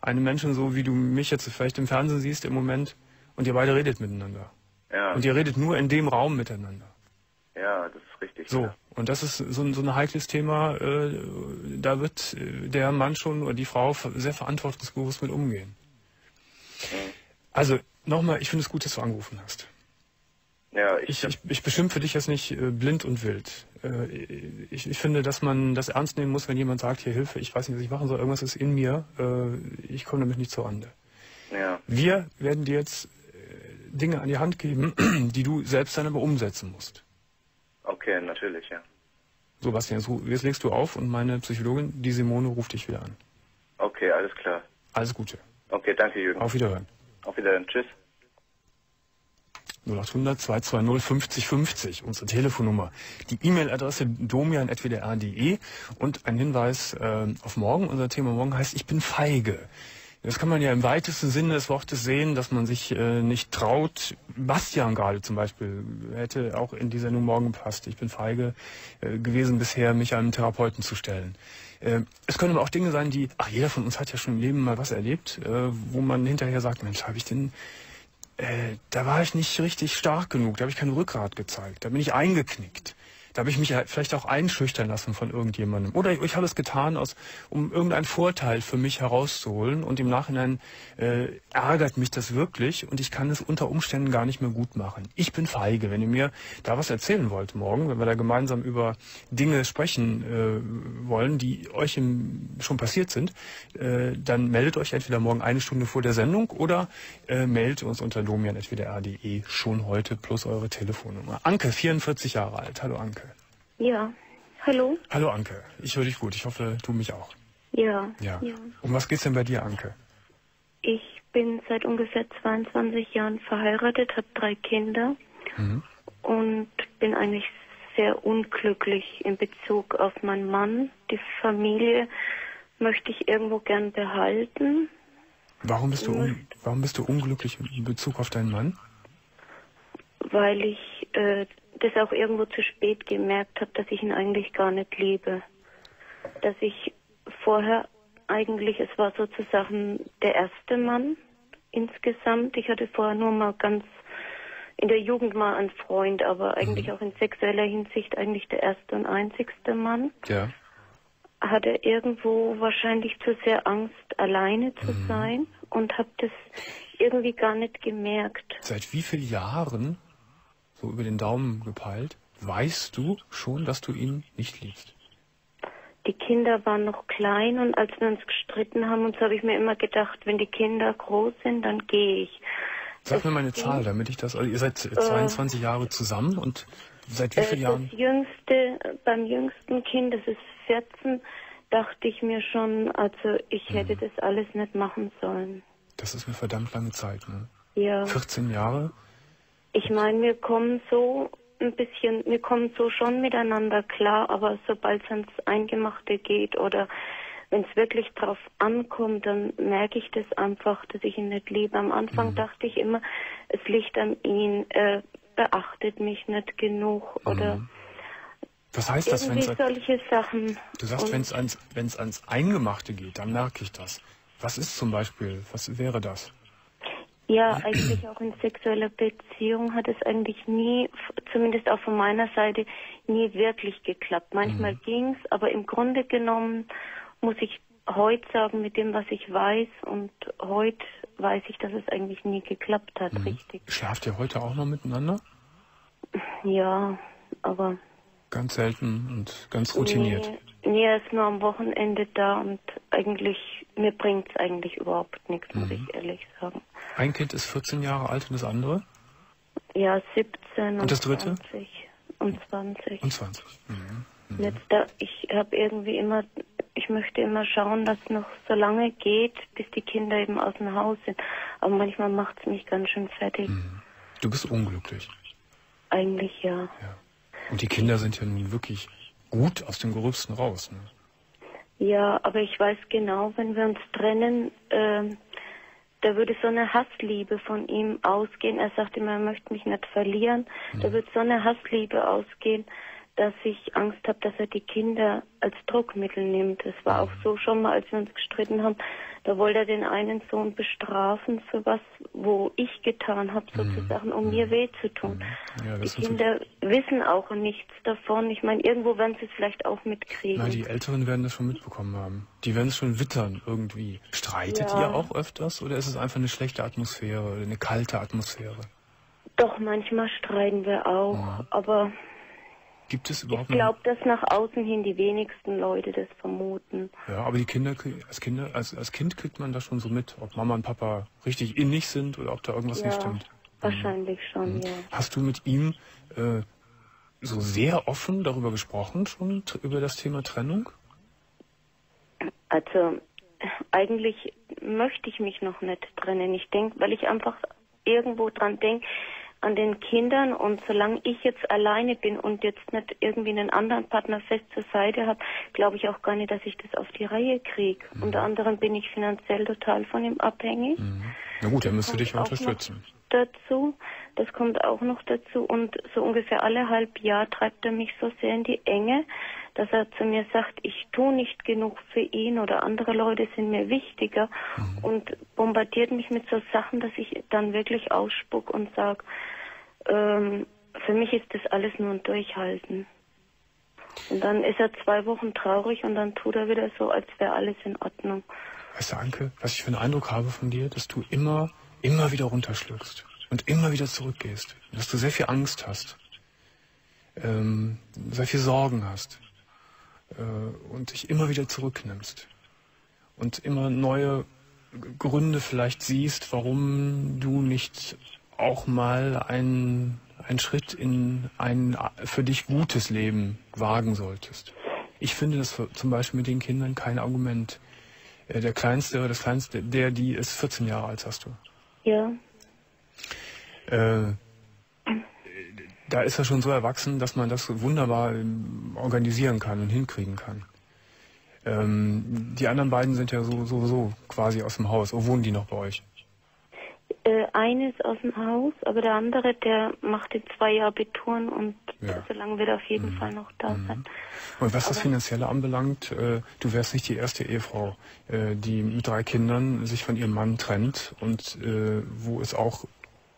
B: einem Menschen, so wie du mich jetzt vielleicht im Fernsehen siehst im Moment, und ihr beide redet miteinander.
F: Ja,
B: Und ihr redet nur in dem Raum miteinander.
F: ja, das ist richtig.
B: So,
F: Ja.
B: und das ist so, ein- so ein heikles Thema, äh, da wird äh, der Mann schon oder die Frau sehr verantwortungsbewusst mit umgehen. Also, nochmal, ich finde es gut, dass du angerufen hast.
F: Ja, ich,
B: Ich, ich, ich beschimpfe dich jetzt nicht äh, blind und wild. Äh, ich, ich finde, dass man das ernst nehmen muss, wenn jemand sagt, hier Hilfe, ich weiß nicht, was ich machen soll, irgendwas ist in mir, äh, ich komme damit nicht zur Rande.
F: ja,
B: Wir werden dir jetzt äh, Dinge an die Hand geben, die du selbst dann aber umsetzen musst.
F: Okay, natürlich, ja.
B: So, Bastian, jetzt, jetzt legst du auf und meine Psychologin, die Simone, ruft dich wieder an.
F: Okay, alles klar.
B: Alles Gute.
F: Okay, danke, Jürgen.
B: Auf Wiederhören.
F: Auf Wiedersehen. Tschüss.
B: 0800 220 50 50, unsere Telefonnummer. Die E-Mail-Adresse domian.wdr.de und ein Hinweis äh, auf morgen. Unser Thema morgen heißt Ich bin feige. Das kann man ja im weitesten Sinne des Wortes sehen, dass man sich äh, nicht traut. Bastian gerade zum Beispiel hätte auch in die Sendung morgen passt. Ich bin feige äh, gewesen bisher, mich einem Therapeuten zu stellen. Äh, es können aber auch Dinge sein, die, ach jeder von uns hat ja schon im Leben mal was erlebt, äh, wo man hinterher sagt, Mensch, habe ich denn äh, da war ich nicht richtig stark genug, da habe ich kein Rückgrat gezeigt, da bin ich eingeknickt. Da habe ich mich vielleicht auch einschüchtern lassen von irgendjemandem. Oder ich habe es getan, aus, um irgendeinen Vorteil für mich herauszuholen. Und im Nachhinein äh, ärgert mich das wirklich und ich kann es unter Umständen gar nicht mehr gut machen. Ich bin feige. Wenn ihr mir da was erzählen wollt morgen, wenn wir da gemeinsam über Dinge sprechen äh, wollen, die euch im, schon passiert sind, äh, dann meldet euch entweder morgen eine Stunde vor der Sendung oder äh, meldet uns unter domian.wdr.de schon heute plus eure Telefonnummer. Anke, 44 Jahre alt. Hallo Anke.
G: Ja. Hallo?
B: Hallo Anke. Ich höre dich gut. Ich hoffe, du mich auch.
G: Ja.
B: Ja. Um was geht's denn bei dir, Anke?
G: Ich bin seit ungefähr 22 Jahren verheiratet, habe drei Kinder
B: Mhm.
G: und bin eigentlich sehr unglücklich in Bezug auf meinen Mann. Die Familie möchte ich irgendwo gern behalten,
B: Warum bist du, un warum bist du unglücklich in Bezug auf deinen Mann?
G: weil ich äh, das auch irgendwo zu spät gemerkt habe, dass ich ihn eigentlich gar nicht liebe. Dass ich vorher eigentlich, es war sozusagen der erste Mann insgesamt. Ich hatte vorher nur mal ganz in der Jugend mal einen Freund, aber eigentlich auch in sexueller Hinsicht eigentlich der erste und einzigste Mann.
B: Ja.
G: Hatte irgendwo wahrscheinlich zu sehr Angst, alleine zu sein und habe das irgendwie gar nicht gemerkt.
B: Seit wie vielen Jahren, so über den Daumen gepeilt, weißt du schon, dass du ihn nicht liebst?
G: Die Kinder waren noch klein und als wir uns gestritten haben, und so habe ich mir immer gedacht, wenn die Kinder groß sind, dann gehe ich.
B: Sag
G: Es
B: mir mal eine
G: ging-
B: Zahl, damit ich das. Also ihr seid 22 Jahre zusammen und seit wie
G: Äh,
B: vielen Jahren?
G: Das jüngste, äh, beim jüngsten Kind, das ist 14, dachte ich mir schon, also ich hätte
B: Mhm.
G: das alles nicht machen sollen.
B: Das ist eine verdammt lange Zeit, ne?
G: Ja.
B: 14 Jahre?
G: Ich meine, wir kommen so ein bisschen, wir kommen so schon miteinander klar, aber sobald es ans Eingemachte geht oder wenn es wirklich drauf ankommt, dann merke ich das einfach, dass ich ihn nicht liebe. Am Anfang dachte ich immer, es liegt an ihn, er beachtet mich nicht genug oder
B: Was heißt das, wenn es
G: solche Sachen.
B: Du sagst, wenn es ans, wenn's ans Eingemachte geht, dann merke ich das. Was ist zum Beispiel, was wäre das?
G: Ja, eigentlich auch in sexueller Beziehung hat es eigentlich nie, zumindest auch von meiner Seite, nie wirklich geklappt. Manchmal ging's, aber im Grunde genommen muss ich heute sagen, mit dem, was ich weiß, und heute weiß ich, dass es eigentlich nie geklappt hat, richtig.
B: Schlaft ihr heute auch noch miteinander?
G: Ja, aber
B: Ganz selten und ganz routiniert.
G: Nee, nee, er ist nur am Wochenende da und eigentlich, mir bringt's eigentlich überhaupt nichts, muss ich ehrlich sagen.
B: Ein Kind ist 14 Jahre alt und das andere?
G: Ja, 17 und,
B: Und das dritte?
G: 20 und 20.
B: Und 20. Mhm.
G: Und Jetzt da, ich habe irgendwie immer, ich möchte immer schauen, dass noch so lange geht, bis die Kinder eben aus dem Haus sind. Aber manchmal macht's mich ganz schön fertig.
B: Du bist unglücklich.
G: Eigentlich ja.
B: Ja. Und die Kinder sind ja nun wirklich gut aus dem Gröbsten raus. Ne?
G: Ja, aber ich weiß genau, wenn wir uns trennen, ähm, da würde so eine Hassliebe von ihm ausgehen. Er sagt immer, er möchte mich nicht verlieren. Da würde so eine Hassliebe ausgehen, dass ich Angst habe, dass er die Kinder als Druckmittel nimmt. Es war auch so schon mal, als wir uns gestritten haben, da wollte er den einen Sohn bestrafen für was, wo ich getan habe, sozusagen, um mir weh zu tun.
B: Ja,
G: Die Kinder wissen auch nichts davon. Ich meine, irgendwo werden sie es vielleicht auch mitkriegen.
B: Na, die Älteren werden das schon mitbekommen haben. Die werden es schon wittern irgendwie. Streitet
G: Ja.
B: ihr auch öfters oder ist es einfach eine schlechte Atmosphäre, eine kalte Atmosphäre?
G: Doch, manchmal streiten wir auch, aber
B: Gibt es
G: ich
B: überhaupt
G: glaube, dass nach außen hin die wenigsten Leute das vermuten.
B: Ja, aber die Kinder, als Kinder, als, als Kind kriegt man das schon so mit, ob Mama und Papa richtig innig sind oder ob da irgendwas
G: Ja.
B: nicht stimmt.
G: Wahrscheinlich schon, ja.
B: Hast du mit ihm äh, so sehr offen darüber gesprochen, schon über das Thema Trennung?
G: Also eigentlich möchte ich mich noch nicht trennen. Ich denke, weil ich einfach irgendwo dran denke, an den Kindern und solange ich jetzt alleine bin und jetzt nicht irgendwie einen anderen Partner fest zur Seite habe, glaube ich auch gar nicht, dass ich das auf die Reihe kriege. Unter anderem bin ich finanziell total von ihm abhängig.
B: Na gut, er müsste
G: kommt
B: dich unterstützen.
G: dazu. Das kommt auch noch dazu. Und so ungefähr alle halb Jahr treibt er mich so sehr in die Enge, dass er zu mir sagt, ich tue nicht genug für ihn oder andere Leute sind mir wichtiger und bombardiert mich mit so Sachen, dass ich dann wirklich ausspuck und sage, ähm, für mich ist das alles nur ein Durchhalten. Und dann ist er zwei Wochen traurig und dann tut er wieder so, als wäre alles in Ordnung.
B: Weißt du, Anke, was ich für einen Eindruck habe von dir, dass du immer, immer wieder runterschluckst und immer wieder zurückgehst. Dass du sehr viel Angst hast, ähm, sehr viel Sorgen hast und dich immer wieder zurücknimmst und immer neue Gründe vielleicht siehst, warum du nicht auch mal einen, einen Schritt in ein für dich gutes Leben wagen solltest. Ich finde das zum Beispiel mit den Kindern kein Argument. Äh, Der Kleinste, das Kleinste, der, die ist 14 Jahre alt, hast du.
G: Ja,
B: Äh, da ist er schon so erwachsen, dass man das wunderbar ähm, organisieren kann und hinkriegen kann. Ähm, die anderen beiden sind ja so, sowieso quasi aus dem Haus. Wo wohnen die noch bei euch?
G: Äh, eine ist aus dem Haus, aber der andere, der macht in zwei Jahren Abituren und
B: Ja.
G: so lange wird er auf jeden Fall noch da sein.
B: Und was das
G: Aber-
B: Finanzielle anbelangt, äh, du wärst nicht die erste Ehefrau, äh, die mit drei Kindern sich von ihrem Mann trennt und äh, wo es auch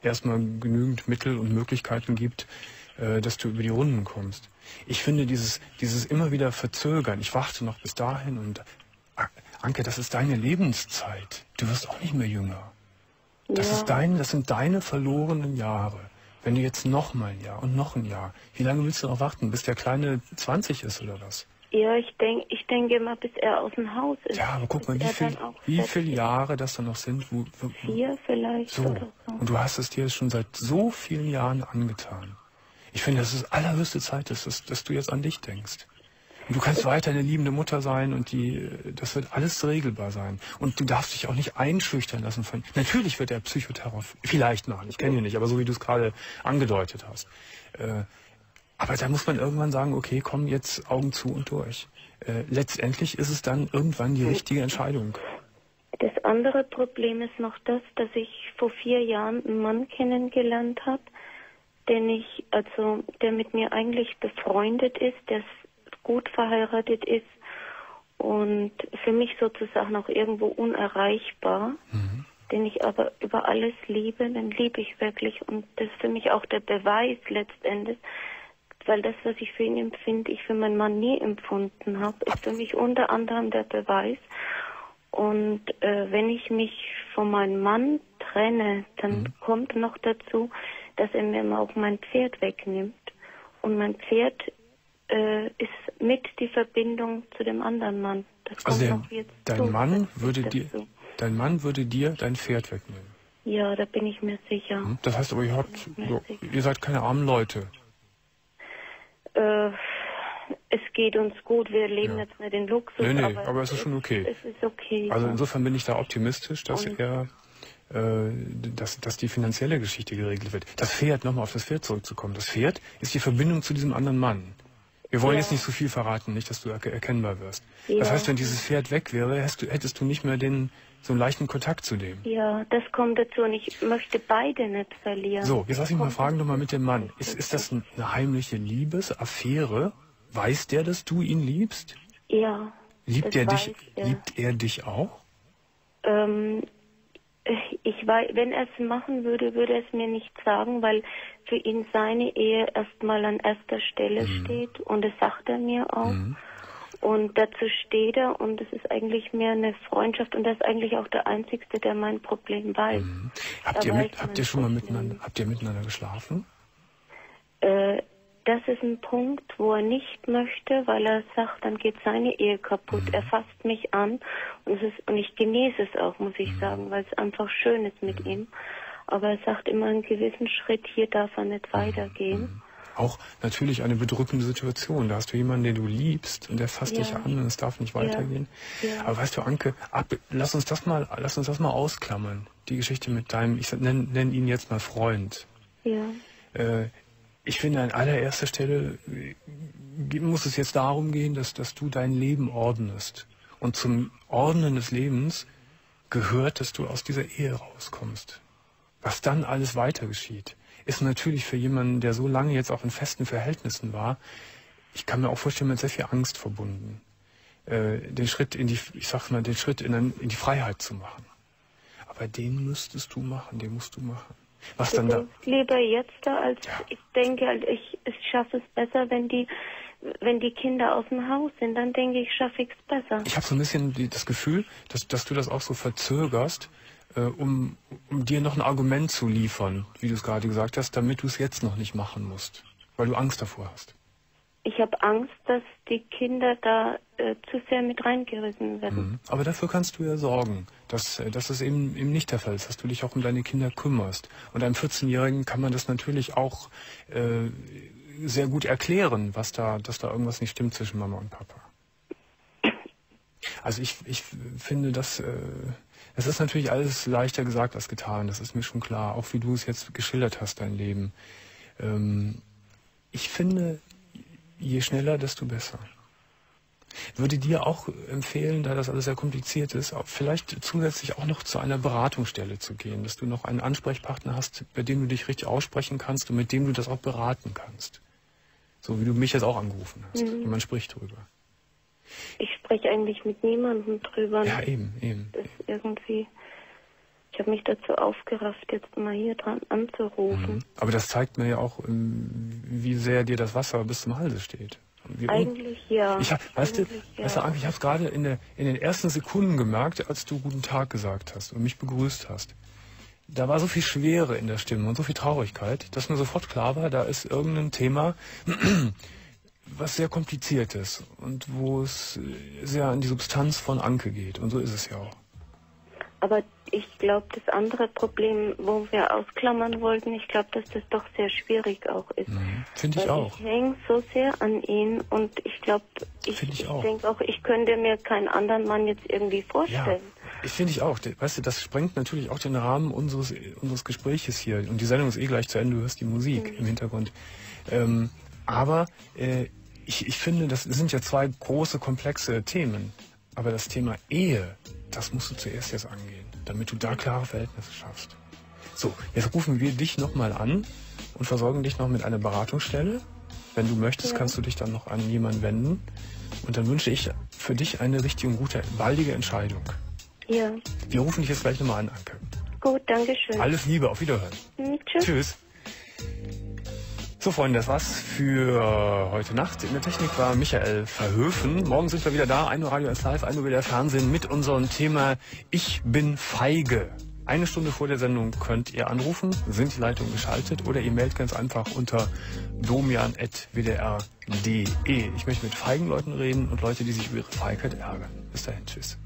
B: erstmal genügend Mittel und Möglichkeiten gibt, äh, dass du über die Runden kommst. Ich finde dieses, dieses immer wieder Verzögern, ich warte noch bis dahin und Anke, das ist deine Lebenszeit. Du wirst auch nicht mehr jünger. Das
G: ja,
B: ist dein, das sind deine verlorenen Jahre. Wenn du jetzt noch mal ein Jahr und noch ein Jahr, wie lange willst du noch warten, bis der Kleine 20 ist oder was?
G: Ja, ich denke ich denk immer, bis er aus dem Haus ist.
B: Ja, aber guck mal, wie, viel, wie viele
G: ist.
B: Jahre das dann noch sind. Wo, wo,
G: Vier vielleicht
B: so.
G: oder so.
B: Und du hast es dir schon seit so vielen Jahren angetan. Ich finde, dass es allerhöchste Zeit ist, dass, dass du jetzt an dich denkst. Und du kannst weiter eine liebende Mutter sein und die, das wird alles regelbar sein. Und du darfst dich auch nicht einschüchtern lassen von. Natürlich wird der Psychotherapeut vielleicht machen, ich kenne ihn nicht, aber so wie du es gerade angedeutet hast. Äh, aber da muss man irgendwann sagen, okay, komm jetzt Augen zu und durch. Äh, letztendlich ist es dann irgendwann die richtige Entscheidung.
G: Das andere Problem ist noch das, dass ich vor vier Jahren einen Mann kennengelernt habe, den ich, also der mit mir eigentlich befreundet ist, der gut verheiratet ist und für mich sozusagen auch irgendwo unerreichbar, den ich aber über alles liebe, den liebe ich wirklich und das ist für mich auch der Beweis letztendlich, weil das, was ich für ihn empfinde, ich für meinen Mann nie empfunden habe, ist für mich unter anderem der Beweis. Und äh, wenn ich mich von meinem Mann trenne, dann kommt noch dazu, dass er mir immer auch mein Pferd wegnimmt. Und mein Pferd äh, ist mit die Verbindung zu dem anderen Mann. Das kommt
B: Also der, dein
G: zusätzlich
B: Mann würde dir,
G: dazu.
B: dein Mann würde dir dein Pferd wegnehmen.
G: Ja, da bin ich mir sicher.
B: Hm? Das heißt aber, ihr habt, ihr seid keine armen Leute.
G: Äh, es geht uns gut, wir leben
B: Ja.
G: jetzt nicht in Luxus.
B: Nee, nee,
G: aber,
B: aber es ist schon okay.
G: Es ist okay.
B: Also insofern bin ich da optimistisch, dass
G: Und-
B: er, äh, dass, dass die finanzielle Geschichte geregelt wird. Das Pferd, nochmal auf das Pferd zurückzukommen. Das Pferd ist die Verbindung zu diesem anderen Mann. Wir wollen
G: Ja.
B: jetzt nicht so viel verraten, nicht, dass du erke- erkennbar wirst. Das
G: Ja.
B: heißt, wenn dieses Pferd weg wäre, hättest du, hättest du nicht mehr den, so einen leichten Kontakt zu dem.
G: Ja, das kommt dazu und ich möchte beide nicht verlieren.
B: So, jetzt lass mich mal fragen, nochmal mit dem Mann. Ist, ist das ein- eine heimliche Liebesaffäre? Weiß der, dass du ihn liebst?
G: Ja.
B: Liebt er dich,
G: er.
B: liebt er dich auch?
G: Ähm, ich weiß, wenn er es machen würde, würde er es mir nicht sagen, weil für ihn seine Ehe erstmal an erster Stelle
B: Mhm.
G: steht und das sagt er mir auch. Und dazu steht er und es ist eigentlich mehr eine Freundschaft und er ist eigentlich auch der Einzige, der mein Problem weiß.
B: Habt
G: Er
B: ihr, mit, habt ihr schon mal miteinander, habt ihr miteinander geschlafen?
G: Äh, das ist ein Punkt, wo er nicht möchte, weil er sagt, dann geht seine Ehe kaputt.
B: Mhm.
G: Er fasst mich an und, es ist, und ich genieße es auch, muss
B: Mhm.
G: ich sagen, weil es einfach schön ist mit ihm. Aber er sagt immer, einen gewissen Schritt hier darf er nicht weitergehen.
B: Auch natürlich eine bedrückende Situation. Da hast du jemanden, den du liebst und der fasst
G: Ja.
B: dich an und es darf nicht weitergehen.
G: Ja.
B: Aber weißt du, Anke, ab, lass uns das mal, lass uns das mal ausklammern. Die Geschichte mit deinem, ich nenne nenn ihn jetzt mal Freund.
G: Ja.
B: Äh, ich finde, an allererster Stelle äh, muss es jetzt darum gehen, dass, dass du dein Leben ordnest. Und zum Ordnen des Lebens gehört, dass du aus dieser Ehe rauskommst. Was dann alles weiter geschieht, ist natürlich für jemanden, der so lange jetzt auch in festen Verhältnissen war, ich kann mir auch vorstellen, mit sehr viel Angst verbunden, äh, den Schritt in die, ich sag mal, den Schritt in, ein, in die Freiheit zu machen. Aber den müsstest du machen, den musst du machen. Was dann da,
G: lieber jetzt da, als
B: Ja.
G: ich denke, halt, ich, ich schaffe es besser, wenn die, wenn die Kinder aus dem Haus sind. Dann denke ich, schaffe ich es besser.
B: Ich habe so ein bisschen die, das Gefühl, dass, dass du das auch so verzögerst, äh, um, um dir noch ein Argument zu liefern, wie du es gerade gesagt hast, damit du es jetzt noch nicht machen musst, weil du Angst davor hast.
G: Ich habe Angst, dass die Kinder da äh, zu sehr mit reingerissen werden.
B: Mhm. Aber dafür kannst du ja sorgen, dass, äh, dass es eben, eben nicht der Fall ist, dass du dich auch um deine Kinder kümmerst. Und einem 14-Jährigen kann man das natürlich auch äh, sehr gut erklären, was da, dass da irgendwas nicht stimmt zwischen Mama und Papa. Also ich, ich finde, dass äh, es ist natürlich alles leichter gesagt als getan. Das ist mir schon klar. Auch wie du es jetzt geschildert hast, dein Leben. Ähm, ich finde, je schneller, desto besser. Würde dir auch empfehlen, da das alles sehr kompliziert ist, vielleicht zusätzlich auch noch zu einer Beratungsstelle zu gehen, dass du noch einen Ansprechpartner hast, bei dem du dich richtig aussprechen kannst und mit dem du das auch beraten kannst. So wie du mich jetzt auch angerufen hast.
G: Mhm.
B: Und man spricht drüber.
G: Ich spreche eigentlich mit niemandem drüber.
B: Ja, eben, eben.
G: Das ist irgendwie. Ich habe mich dazu aufgerafft, jetzt mal hier dran anzurufen.
B: Mhm. Aber das zeigt mir ja auch, ähm, wie sehr dir das Wasser bis zum Halse steht. Wie
G: Eigentlich ja.
B: Ich hab, weißt du,
G: ja.
B: weißt du, ich habe es gerade in, der, in den ersten Sekunden gemerkt, als du guten Tag gesagt hast und mich begrüßt hast. Da war so viel Schwere in der Stimme und so viel Traurigkeit, dass mir sofort klar war, da ist irgendein Thema, was sehr kompliziert ist und wo es sehr an die Substanz von Anke geht. Und so ist es ja auch.
G: Aber ich glaube, das andere Problem, wo wir ausklammern wollten, ich glaube, dass das doch sehr schwierig auch ist.
B: Mhm. Finde ich
G: Weil
B: auch.
G: Ich hänge so sehr an ihn und ich glaube, ich,
B: ich
G: ich denke auch, ich könnte mir keinen anderen Mann jetzt irgendwie
B: Ja,
G: vorstellen.
B: ich finde ich auch. Weißt du, das sprengt natürlich auch den Rahmen unseres, unseres Gespräches hier. Und die Sendung ist eh gleich zu Ende, du hörst die Musik im Hintergrund. Ähm, aber äh, ich, ich finde, das sind ja zwei große, komplexe Themen. Aber das Thema Ehe, das musst du zuerst jetzt angehen, damit du da klare Verhältnisse schaffst. So, jetzt rufen wir dich nochmal an und versorgen dich noch mit einer Beratungsstelle. Wenn du möchtest, kannst du dich dann noch an jemanden wenden. Und dann wünsche ich für dich eine richtige und gute, baldige Entscheidung.
G: Ja,
B: Wir rufen dich jetzt gleich nochmal an, Anke.
G: gut, danke schön.
B: Alles Liebe, auf Wiederhören.
G: Hm, tschüss.
B: Tschüss. So, Freunde, das war's für heute Nacht. In der Technik war Michael Verhöfen. Morgen sind wir wieder da. 1 Uhr Radio 1 Live, 1 Uhr wieder Fernsehen mit unserem Thema Ich bin feige. Eine Stunde vor der Sendung könnt ihr anrufen, sind die Leitungen geschaltet oder ihr meldet ganz einfach unter domian.wdr.de. Ich möchte mit feigen Leuten reden und Leute, die sich über ihre Feigheit ärgern. Bis dahin, tschüss.